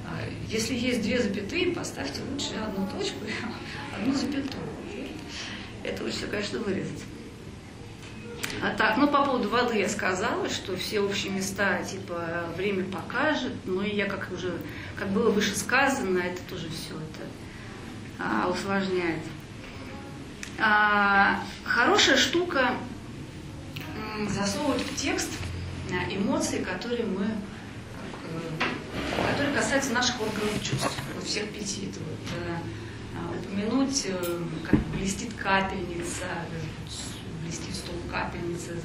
А, если есть две запятые, поставьте лучше одну точку одну запятую. Это лучше конечно, вырезать. А так, ну по поводу воды я сказала, что все общие места, типа, время покажет, ну и я как уже, как было выше сказано, это тоже все это а, усложняет. А, хорошая штука засовывать в текст а, эмоции, которые мы, э, которые касаются наших органов чувств, вот всех пяти. Это вот, э, а, упомянуть, э, как блестит капельница, капельницы,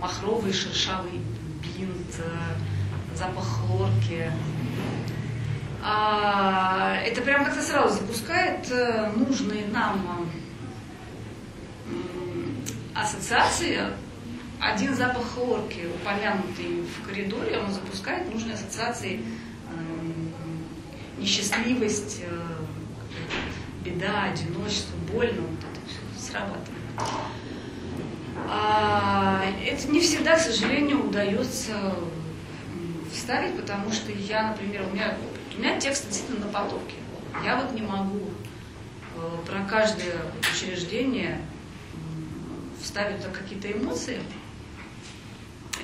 махровый шершавый бинт, запах хлорки. А, это прям как-то сразу запускает нужные нам ассоциации, один запах хлорки, упомянутый в коридоре, он запускает нужные ассоциации э, несчастливость, э, беда, одиночество, больно, вот это все срабатывает. А, это не всегда, к сожалению, удается вставить, потому что я, например, у меня, у меня текст действительно на потоке. Я вот не могу э, про каждое учреждение вставить какие-то эмоции.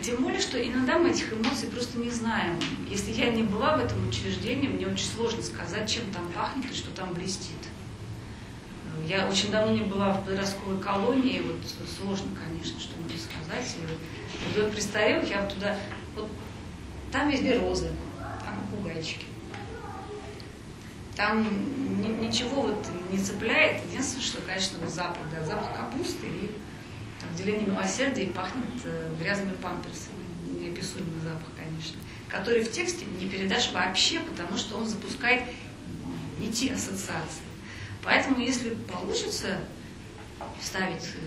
Тем более, что иногда мы этих эмоций просто не знаем. Если я не была в этом учреждении, мне очень сложно сказать, чем там пахнет и что там блестит. Я очень давно не была в подростковой колонии, вот сложно, конечно, что-нибудь сказать. И вот престарелых я туда, вот там везде розы, там попугайчики. Там ничего вот не цепляет. Единственное, что, конечно, вот запах, да, запах капусты и отделение милосердия и пахнет э, грязными памперсами. Неописуемый запах, конечно. Который в тексте не передашь вообще, потому что он запускает не те ассоциации. Поэтому, если получится вставить э,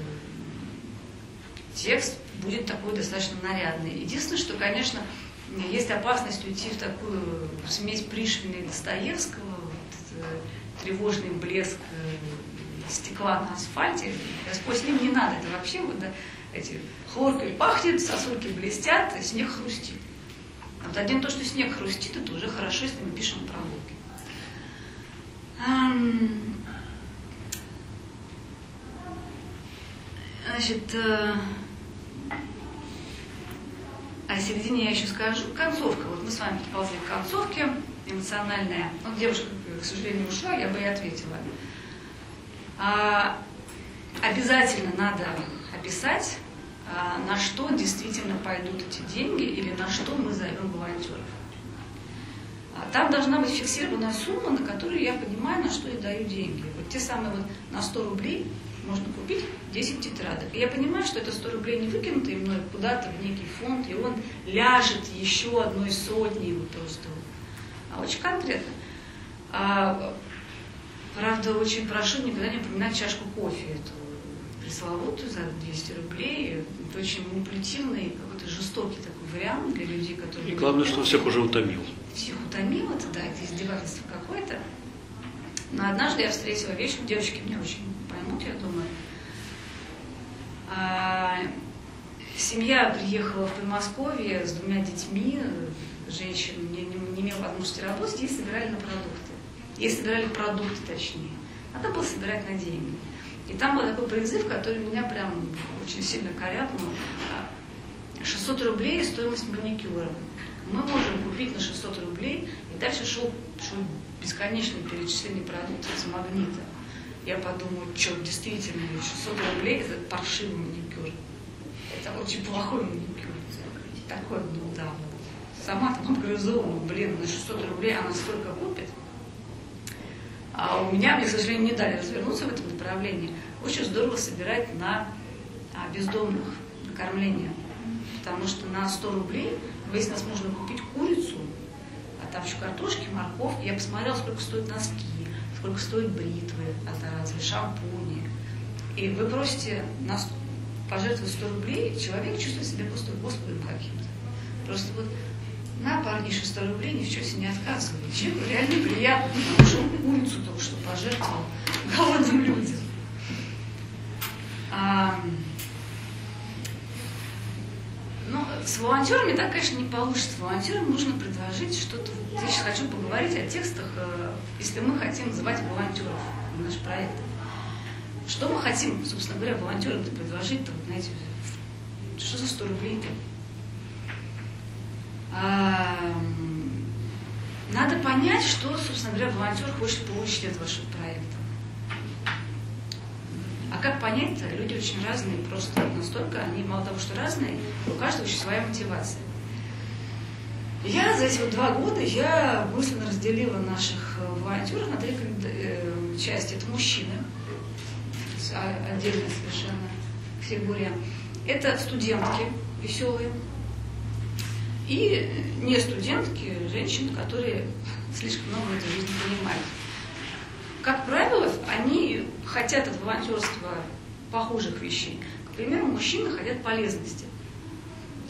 текст, будет такой достаточно нарядный. Единственное, что, конечно, есть опасность уйти в такую смесь Пришвина и Достоевского, вот, э, тревожный блеск стекла на асфальте, Господь ним не надо, это вообще вот да, эти хлоркой пахнет, сосульки блестят, снег хрустит. А вот один то, что снег хрустит, это уже хорошо, если мы пишем прологи. Значит, э, о середине я еще скажу. Концовка. Вот мы с вами подползли к концовке эмоциональная. Вот девушка, к сожалению, ушла, я бы и ответила. А, обязательно надо описать, а, на что действительно пойдут эти деньги или на что мы зовем волонтеров. А, там должна быть фиксированная сумма, на которую я понимаю, на что я даю деньги. Вот те самые вот на 100 рублей можно купить 10 тетрадок. И я понимаю, что это 100 рублей не выкинутые мной куда-то в некий фонд, и он ляжет еще одной сотней вот просто. А очень конкретно. А, Правда, очень прошу никогда не упоминать чашку кофе, эту пресловутую за 200 рублей. Это очень манипулятивный, какой-то жестокий такой вариант для людей, которые... И главное, что он всех уже утомил. Всех утомил, это да, это издевательство какое-то. Но однажды я встретила вещь, девочки меня очень поймут, я думаю. А, семья приехала в Подмосковье с двумя детьми, женщина не, не, не имела возможности работать, и собирали на продукты. Ей собирали продукты, точнее. надо было собирать на деньги. И там был такой призыв, который меня прям очень сильно корябнул. 600 рублей стоимость маникюра. Мы можем купить на 600 рублей, и дальше шел, шел бесконечное перечисление продуктов из магнита. Я подумала, что действительно, 600 рублей это паршивый маникюр. Это очень плохой маникюр. Такой, ну да, сама там обгрызу, ну, блин, на 600 рублей она столько купит. А у меня, мне, к сожалению, не дали развернуться в этом направлении. Очень здорово собирать на а, бездомных, кормление. Потому что на 100 рублей выяснилось, можно купить курицу, а там еще картошки, морковки. Я посмотрела, сколько стоят носки, сколько стоят бритвы одноразовые, шампуни. И вы просите нас пожертвовать 100 рублей, человек чувствует себя просто Господом каким-то. Просто вот на парнише 100 рублей ни в чем себе не отказывает. Человеку реально приятно, он курицу только что пожертвовал голодным людям. Ну, с волонтерами так, конечно, не получится. Волонтерам нужно предложить что-то. Я сейчас хочу поговорить о текстах, э, если мы хотим звать волонтеров в наш проект. Что мы хотим, собственно говоря, волонтерам-то предложить-то, вот, знаете, что за 100 рублей-то? надо понять, что, собственно говоря, волонтер хочет получить от вашего проекта. А как понять-то? Люди очень разные, просто настолько, они мало того, что разные, у каждого очень своя мотивация. Я за эти вот два года я мысленно разделила наших э, волонтеров на три э, части. Это мужчины, отдельная совершенно категория. Это студентки веселые, и не студентки, женщины, которые слишком много в этой жизни понимают. Как правило, они хотят от волонтерства похожих вещей. К примеру, мужчины хотят полезности.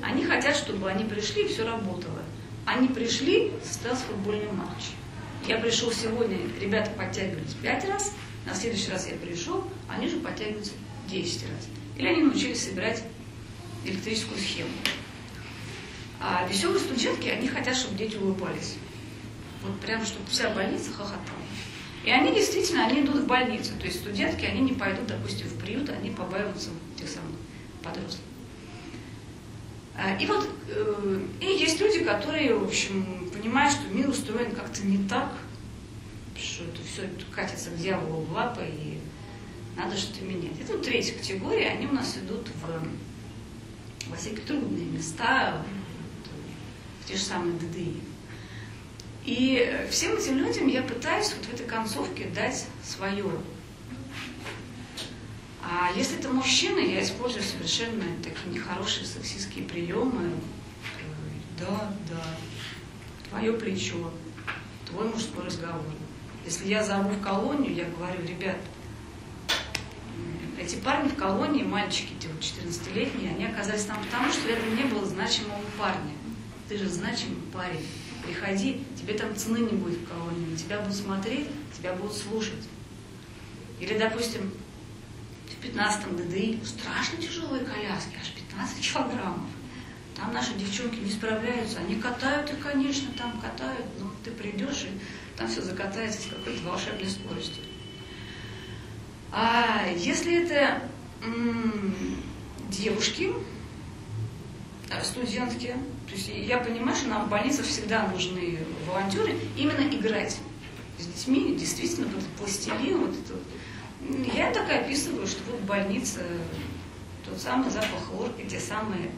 Они хотят, чтобы они пришли и все работало. Они пришли, состоялся футбольный матч. Я пришел сегодня, ребята подтягивались пять раз, на следующий раз я пришел, они же подтягиваются 10 раз. Или они научились собирать электрическую схему. А веселые студентки, они хотят, чтобы дети улыбались. Вот прям, чтобы вся больница хохотала. И они действительно, они идут в больницу. То есть студентки, они не пойдут, допустим, в приют, они побаиваются тех самых подростков. А, и вот э, и есть люди, которые, в общем, понимают, что мир устроен как-то не так, что это все катится к дьяволу в лапы, и надо что-то менять. Это вот третья категория, они у нас идут в, во всякие трудные места, в те же самые ДДИ. И всем этим людям я пытаюсь вот в этой концовке дать свое. А если это мужчина, я использую совершенно такие нехорошие сексистские приемы. Да, да, твое плечо, твой мужской разговор. Если я зову в колонию, я говорю, ребят, эти парни в колонии, мальчики, эти вот 14-летние, они оказались там потому, что рядом не было значимого парня ты же значимый парень, приходи, тебе там цены не будет в колонии, тебя будут смотреть, тебя будут слушать. Или, допустим, в 15-м ДДИ страшно тяжелые коляски, аж 15 килограммов. Там наши девчонки не справляются, они катают и, конечно, там катают, но ты придешь, и там все закатается с какой-то волшебной скоростью. А если это м- девушки, студентки, то есть я понимаю, что нам в больницах всегда нужны волонтеры именно играть с детьми, действительно, вот пластилин, вот это. Я так описываю, что вот больница, тот самый запах хлорки, те самые...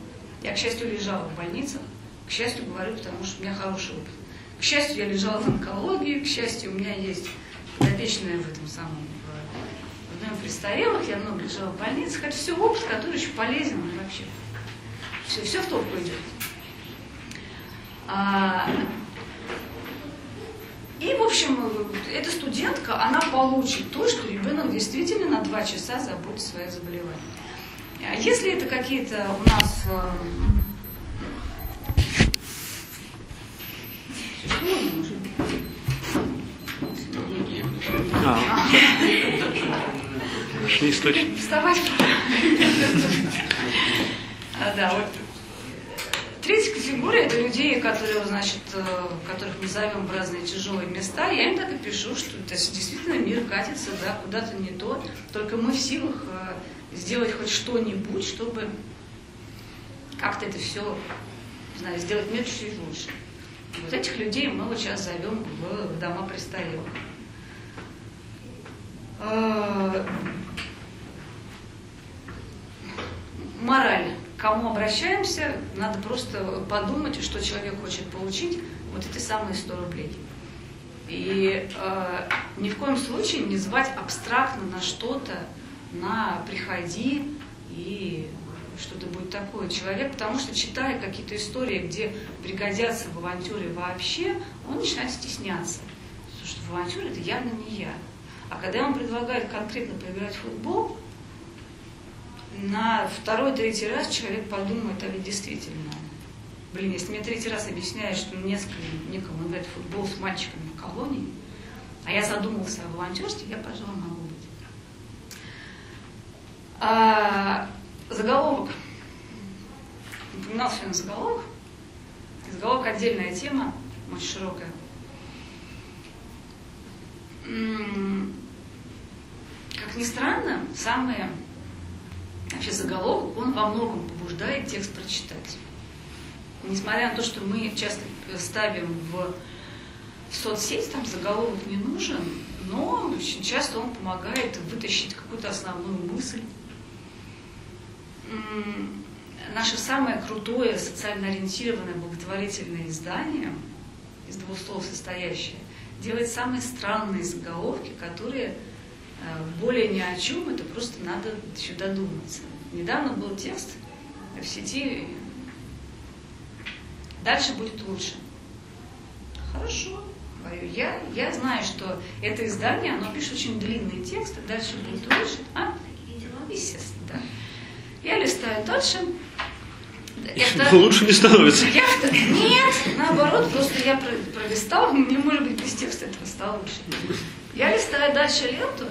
Я, к счастью, лежала в больницах, к счастью, говорю, потому что у меня хороший опыт. К счастью, я лежала в онкологии, к счастью, у меня есть подопечная в этом самом в доме престарелых, я много лежала в больнице, хотя все опыт, который очень полезен вообще. Все, все в топку идет. А, и, в общем, эта студентка, она получит то, что ребенок действительно на два часа забудет свое заболевание. А если это какие-то у нас а, А. Вставать. А, да, вот Третья категория это людей, которые, значит, э, которых мы зовем в разные тяжелые места. Я им так и пишу, что это действительно мир катится, да, куда-то не то. Только мы в силах э, сделать хоть что-нибудь, чтобы как-то это все, знаю, сделать мир чуть-чуть лучше. Вот этих людей мы вот сейчас зовем в дома престарелых. Э, Мораль. Кому обращаемся, надо просто подумать, что человек хочет получить, вот эти самые 100 рублей. И э, ни в коем случае не звать абстрактно на что-то, на приходи и что-то будет такое. Человек, потому что читая какие-то истории, где пригодятся в авантюре вообще, он начинает стесняться. Потому что в авантюре это явно не я. А когда ему предлагают конкретно поиграть в футбол, на второй-третий раз человек подумает, а ведь действительно, блин, если мне третий раз объясняют, что несколько некому играть в футбол с мальчиками в колонии, а я задумался о волонтерстве, я, пожалуй, могу быть. А, заголовок. Упоминал сегодня заголовок. Заголовок отдельная тема, очень широкая. Как ни странно, самые вообще заголовок, он во многом побуждает текст прочитать. Несмотря на то, что мы часто ставим в соцсеть, там заголовок не нужен, но очень часто он помогает вытащить какую-то основную мысль. Наше самое крутое социально ориентированное благотворительное издание, из двух слов состоящее, делает самые странные заголовки, которые более ни о чем, это просто надо еще додуматься. Недавно был текст в сети «Дальше будет лучше». Хорошо, говорю я. Я знаю, что это издание, оно пишет очень длинный текст, дальше будет лучше. А? Естественно, да. Я листаю дальше. Это... Лучше не становится. Я... Нет, наоборот, просто я пролистал, мне, может быть, без текста этого стало лучше. Я листаю дальше ленту,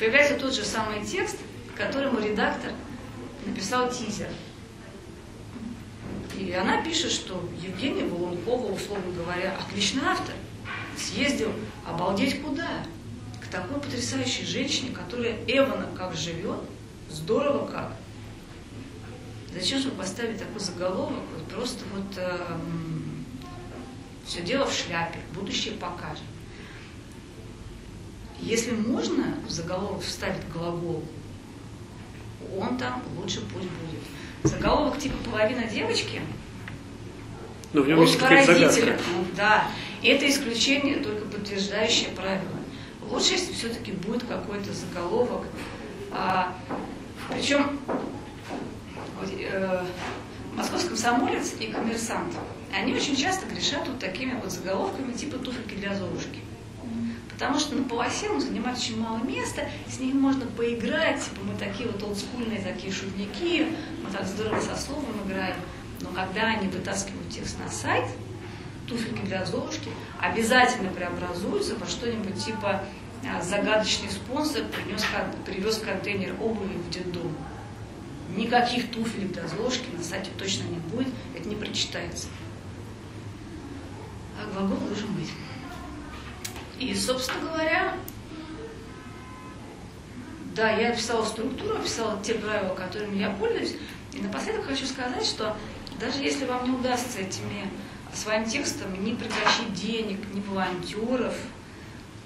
появляется тот же самый текст, которому редактор написал тизер. И она пишет, что Евгения Волункова, условно говоря, отличный автор. Съездил обалдеть куда? К такой потрясающей женщине, которая Эвана как живет, здорово как. Зачем же поставить такой заголовок? Вот просто вот э, все дело в шляпе, будущее покажет. Если можно в заголовок вставить глагол, он там лучше пусть будет. Заголовок типа половина девочки, но в нем есть какая-то загадка. Ну, да, это исключение, только подтверждающее правило. Лучше, если все-таки будет какой-то заголовок. А, причем э, московский комсомолец и коммерсант, они очень часто грешат вот такими вот заголовками типа туфельки для Золушки. Потому что на полосе он занимает очень мало места, с ним можно поиграть, типа мы такие вот олдскульные такие шутники, мы так здорово со словом играем. Но когда они вытаскивают текст на сайт, туфельки для Золушки, обязательно преобразуются во что-нибудь типа а, загадочный спонсор принес, привез контейнер обуви в детдом. Никаких туфель для Золушки на сайте точно не будет, это не прочитается. А глагол должен быть. И, собственно говоря, да, я описала структуру, описала те правила, которыми я пользуюсь. И напоследок хочу сказать, что даже если вам не удастся этими своим текстом не притащить денег, не волонтеров,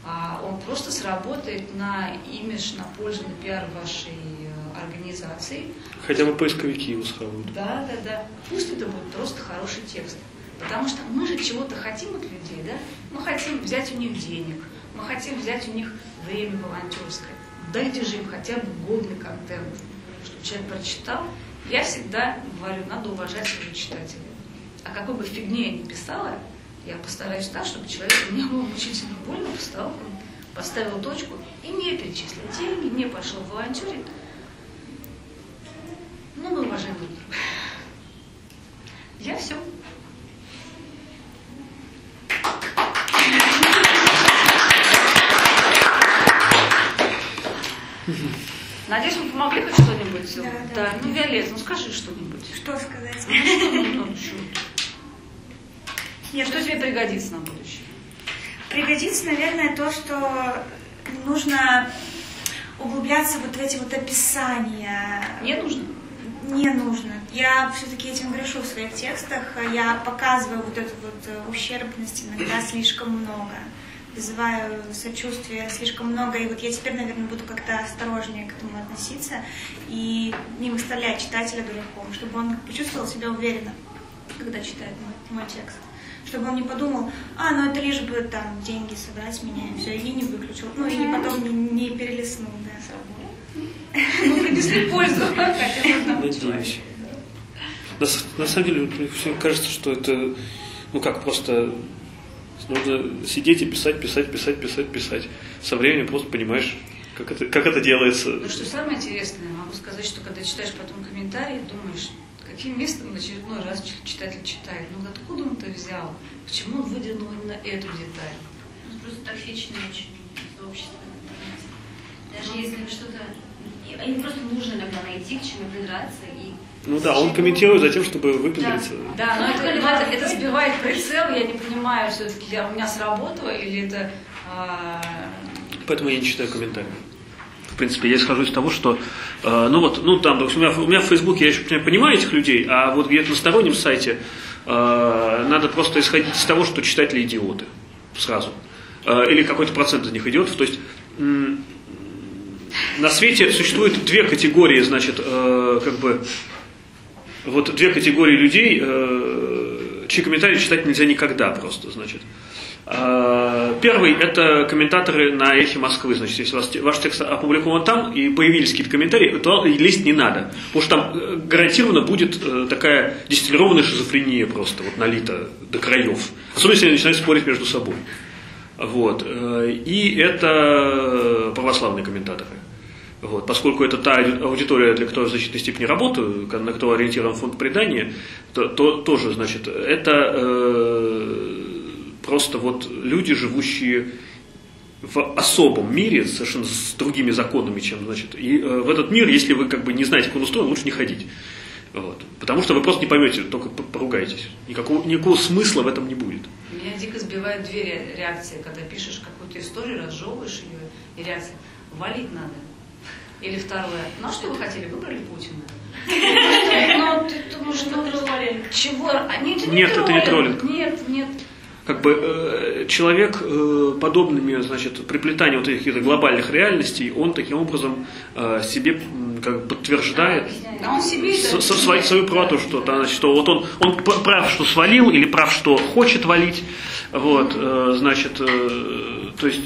а он просто сработает на имидж, на пользу, на пиар вашей э, организации. Хотя бы поисковики его схавают. Да, да, да. Пусть это будет просто хороший текст. Потому что мы же чего-то хотим от людей, да? Мы хотим взять у них денег, мы хотим взять у них время волонтерское. Дайте же им хотя бы годный контент, чтобы человек прочитал. Я всегда говорю, надо уважать своего читателя. А какой бы фигне я ни писала, я постараюсь так, чтобы человек не было мучительно больно, встал, поставил точку и не перечислил деньги, не пошел волонтерить. Ну, мы уважаем друг друга. Я все. Надеюсь, мы помогли хоть что-нибудь? Да, да. да. Ну, Виолетта, ну скажи что-нибудь. Что сказать? Ну, ну, Нет, что тебе пригодится на будущее? Пригодится, наверное, то, что нужно углубляться вот в эти вот описания. Не нужно? Не нужно. Я все-таки этим грешу в своих текстах. Я показываю вот эту вот э, ущербность иногда слишком много. Вызываю сочувствие слишком много. И вот я теперь, наверное, буду как-то осторожнее к этому относиться и не выставлять читателя дураком, чтобы он почувствовал себя уверенно, когда читает мой, мой текст чтобы он не подумал, а, ну это лишь бы там деньги собрать меня, и все, и не выключил. Ну и потом не, не перелистнул, да. Ну, принесли пользу. Надеюсь. На, на самом деле, мне кажется, что это, ну как, просто нужно сидеть и писать, писать, писать, писать, писать. Со временем просто понимаешь, как это, как это делается. Ну что самое интересное, могу сказать, что когда читаешь потом комментарии, думаешь, каким местом в очередной раз читатель читает. Ну откуда он это взял? Почему он выдернул именно эту деталь? Ну, просто токсичное очень сообщество. Даже если что-то... Им просто нужно иногда найти, к чему придраться и ну да, он комментирует за тем, чтобы выпендриться. Да, но это, но это, это сбивает прицел, я не понимаю, все-таки я, у меня сработало или это... А... Поэтому я не читаю комментарии. В принципе, я исхожу из того, что, э, ну вот, ну там, у меня, у меня в Фейсбуке я еще понимаю этих людей, а вот где-то на стороннем сайте э, надо просто исходить из того, что читатели идиоты сразу. Э, или какой-то процент из них идиотов. То есть на свете существует две категории, значит, э, как бы, вот две категории людей, э, чьи комментарии читать нельзя никогда просто, значит. Э, первый – это комментаторы на «Эхе Москвы». Значит, если ваш, ваш текст опубликован там и появились какие-то комментарии, то лезть не надо. Потому что там э, гарантированно будет э, такая дистиллированная шизофрения просто вот налита до краев. Особенно, если они начинают спорить между собой. Вот. И это православные комментаторы. Вот, поскольку это та аудитория, для которой в значительной степени работаю, на кто ориентирован фонд предания, то, то тоже, значит, это э, просто вот люди, живущие в особом мире, совершенно с другими законами, чем, значит, и э, в этот мир, если вы как бы не знаете, как он устроен, лучше не ходить. Вот. Потому что вы просто не поймете, только поругаетесь. Никакого, никакого смысла в этом не будет. Меня дико сбивают две реакции, когда пишешь какую-то историю, разжевываешь ее, и реакция «валить надо». Или второе, ну а что вы хотели, выбрали Путина? Ну, ты думаешь, ну, чего? А, нет, это не троллинг. Нет, нет. Как бы э, человек э, подобными, значит, приплетанием вот этих глобальных реальностей, он таким образом э, себе как бы подтверждает а он себе с, со, свою, свою правоту, что, да, значит, что вот он, он прав, что свалил, или прав, что хочет валить, вот, э, значит, э, то есть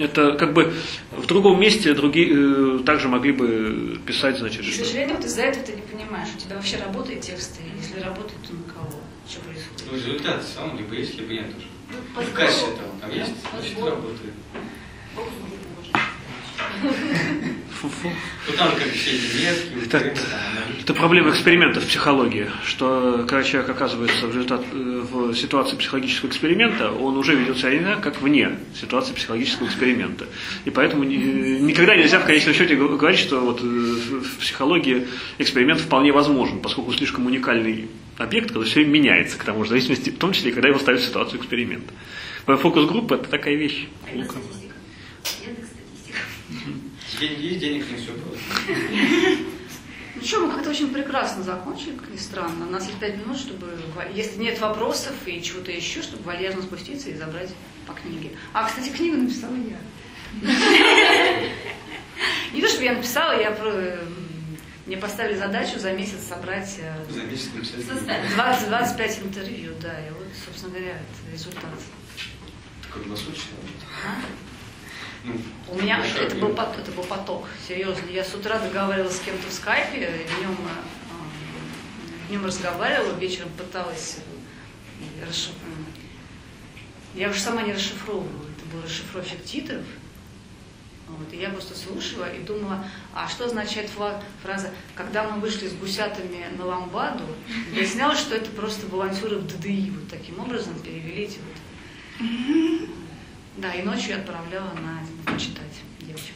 это как бы в другом месте другие э, также могли бы писать, значит, что... К сожалению, ты за это ты не понимаешь, у тебя вообще работают тексты, если работают, то на кого? Что происходит? Ну, результат сам, либо есть, либо нет уже. Ну, в кассе там, там есть, значит, работает. Ну там как все эти метки, это, это проблема эксперимента в психологии, что когда человек оказывается в, результат, э, в ситуации психологического эксперимента, он уже ведет себя не так, как вне ситуации психологического эксперимента. И поэтому никогда нельзя в конечном счете говорить, что вот э, в психологии эксперимент вполне возможен, поскольку слишком уникальный объект, который все время меняется, к тому же, в зависимости, в том числе, когда его ставят в ситуацию эксперимента. Фокус-группа – это такая вещь. Деньги есть, денег не все просто. Ну что, мы как-то очень прекрасно закончили, как ни странно. У нас есть пять минут, чтобы, если нет вопросов и чего-то еще, чтобы вальяжно спуститься и забрать по книге. А, кстати, книгу написала я. Не то, чтобы я написала, я мне поставили задачу за месяц собрать э, за месяц 20, 25 интервью, да, и вот, собственно говоря, это результат. Круглосуточно? А? У меня это, был, это был поток, серьезно. Я с утра договаривалась с кем-то в скайпе, днем, э, днем разговаривала, вечером пыталась э, расшифровать. Я уже сама не расшифровывала, это был расшифровщик титров. Вот, и я просто слушала и думала, а что означает фраза «когда мы вышли с гусятами на ламбаду», выяснялось, что это просто волонтеры в ДДИ вот таким образом перевели эти вот да, и ночью я отправляла на почитать девочку.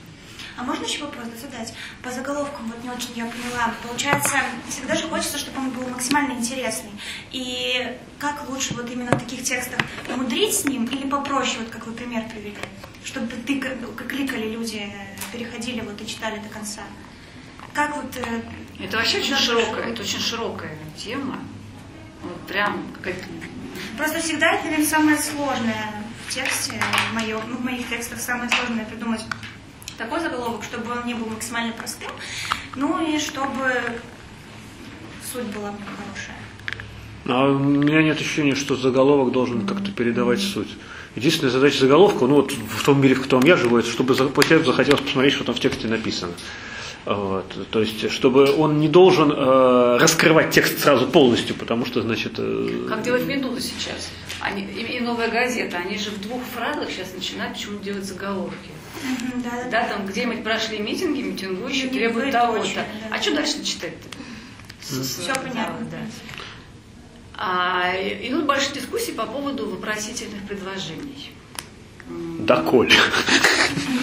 А можно еще вопрос задать? По заголовкам вот не очень я поняла. Получается, всегда же хочется, чтобы он был максимально интересный. И как лучше вот именно в таких текстах умудрить с ним или попроще, вот как вы пример привели, чтобы ты кликали люди, переходили вот и читали до конца. Как вот... э, Это вообще очень широкая, это очень широкая тема. Вот прям какая-то Просто всегда это наверное, самое сложное в тексте, в, моем, ну, в моих текстах самое сложное придумать такой заголовок, чтобы он не был максимально простым, ну и чтобы суть была хорошая. А у меня нет ощущения, что заголовок должен как-то передавать суть. Единственная задача заголовка, ну вот в том мире, в котором я живу, это чтобы почитать захотелось посмотреть, что там в тексте написано. Вот. То есть, чтобы он не должен э, раскрывать текст сразу полностью, потому что, значит, э, Как делать минуту сейчас? Они, и, и новая газета, они же в двух фразах сейчас начинают почему делать заголовки. Да, да, Да, там где-нибудь прошли митинги, митингующие требуют того-то. да. А что дальше читать-то? Всё понятно. Да. А, и- идут большие дискуссии по поводу вопросительных предложений.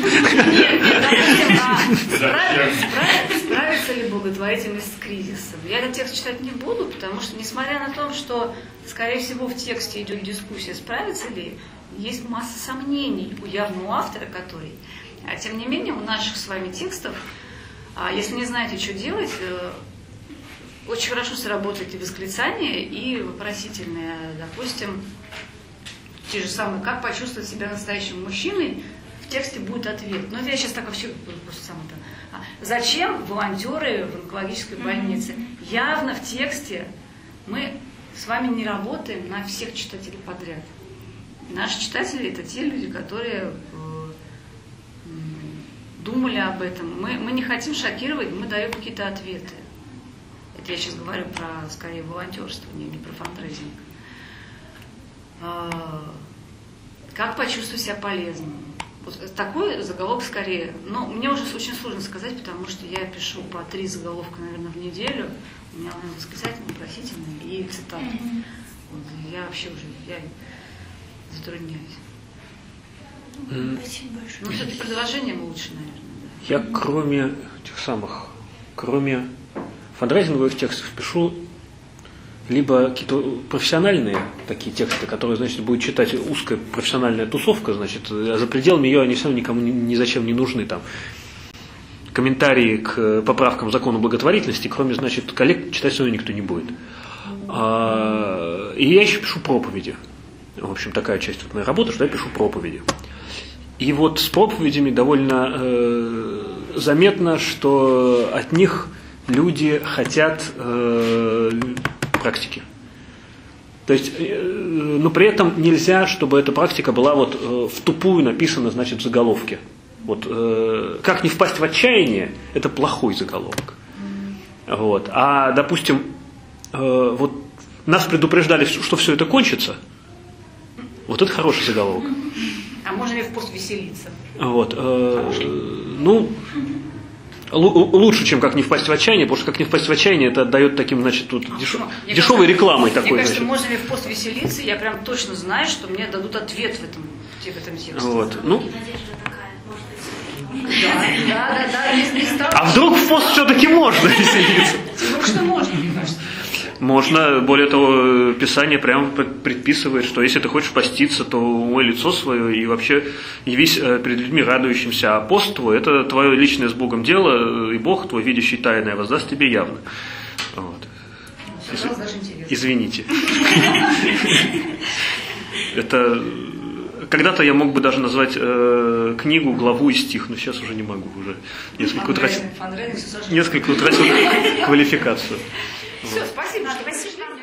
нет, допустим, а справ- справ- справится ли благотворительность с кризисом? Я этот текст читать не буду, потому что, несмотря на то, что, скорее всего, в тексте идет дискуссия, справится ли, есть масса сомнений у явного автора, который. А тем не менее, у наших с вами текстов, а, если не знаете, что делать, э, очень хорошо сработает и восклицание, и вопросительное. Допустим, те же самые, как почувствовать себя настоящим мужчиной, в тексте будет ответ. Но это я сейчас так вообще просто сам это. А, Зачем волонтеры в онкологической больнице? Явно в тексте мы с вами не работаем на всех читателей подряд. Наши читатели это те люди, которые э, думали об этом. Мы, мы не хотим шокировать, мы даем какие-то ответы. Это я сейчас говорю про, скорее, волонтерство, не, не про фандрейзинг. А, Как почувствовать себя полезным? Вот такой заголовок скорее. Но мне уже очень сложно сказать, потому что я пишу по три заголовка, наверное, в неделю. У меня наверное, восклицательные, вопросительные и цитаты. Вот, и я вообще уже я затрудняюсь. Спасибо большое. Ну, все-таки предложением лучше, наверное, да. Я кроме тех самых, кроме фандрайзинговых текстов пишу либо какие-то профессиональные такие тексты, которые, значит, будет читать узкая профессиональная тусовка, значит, а за пределами ее они все равно никому ни, ни зачем не нужны там. Комментарии к поправкам закона благотворительности, кроме, значит, коллег, читать равно никто не будет. А, и я еще пишу проповеди. В общем, такая часть вот моей работы, что я пишу проповеди. И вот с проповедями довольно э, заметно, что от них люди хотят э, практики. То есть, э, но при этом нельзя, чтобы эта практика была вот э, в тупую написана, значит, в заголовке. Вот, э, как не впасть в отчаяние, это плохой заголовок. Вот. А, допустим, э, вот нас предупреждали, что все это кончится. Вот это хороший заголовок. А можно ли в пост веселиться? Вот, э, ну, лу- лучше, чем как не впасть в отчаяние, потому что как не впасть в отчаяние, это отдает таким, значит, тут деш- Ну, мне дешевой кажется, рекламой Мне такой, кажется, значит. можно ли в пост веселиться, я прям точно знаю, что мне дадут ответ в этом, в этом тексте. Вот, ну, Надежда такая, может быть. Да, да, да, а вдруг в пост все-таки можно веселиться? Что можно, мне кажется. Можно, более того, Писание прямо пред- предписывает, что если ты хочешь поститься, то умой лицо свое и вообще явись э, перед людьми радующимся, а пост твой – это твое личное с Богом дело, и Бог, твой видящий тайное, воздаст тебе явно. Вот. Интересно. Извините. Это когда-то я мог бы даже назвать э, книгу, главу и стих, но сейчас уже не могу, уже несколько утратил, все сложно. несколько утратил квалификацию. Все, спасибо, что Спасибо.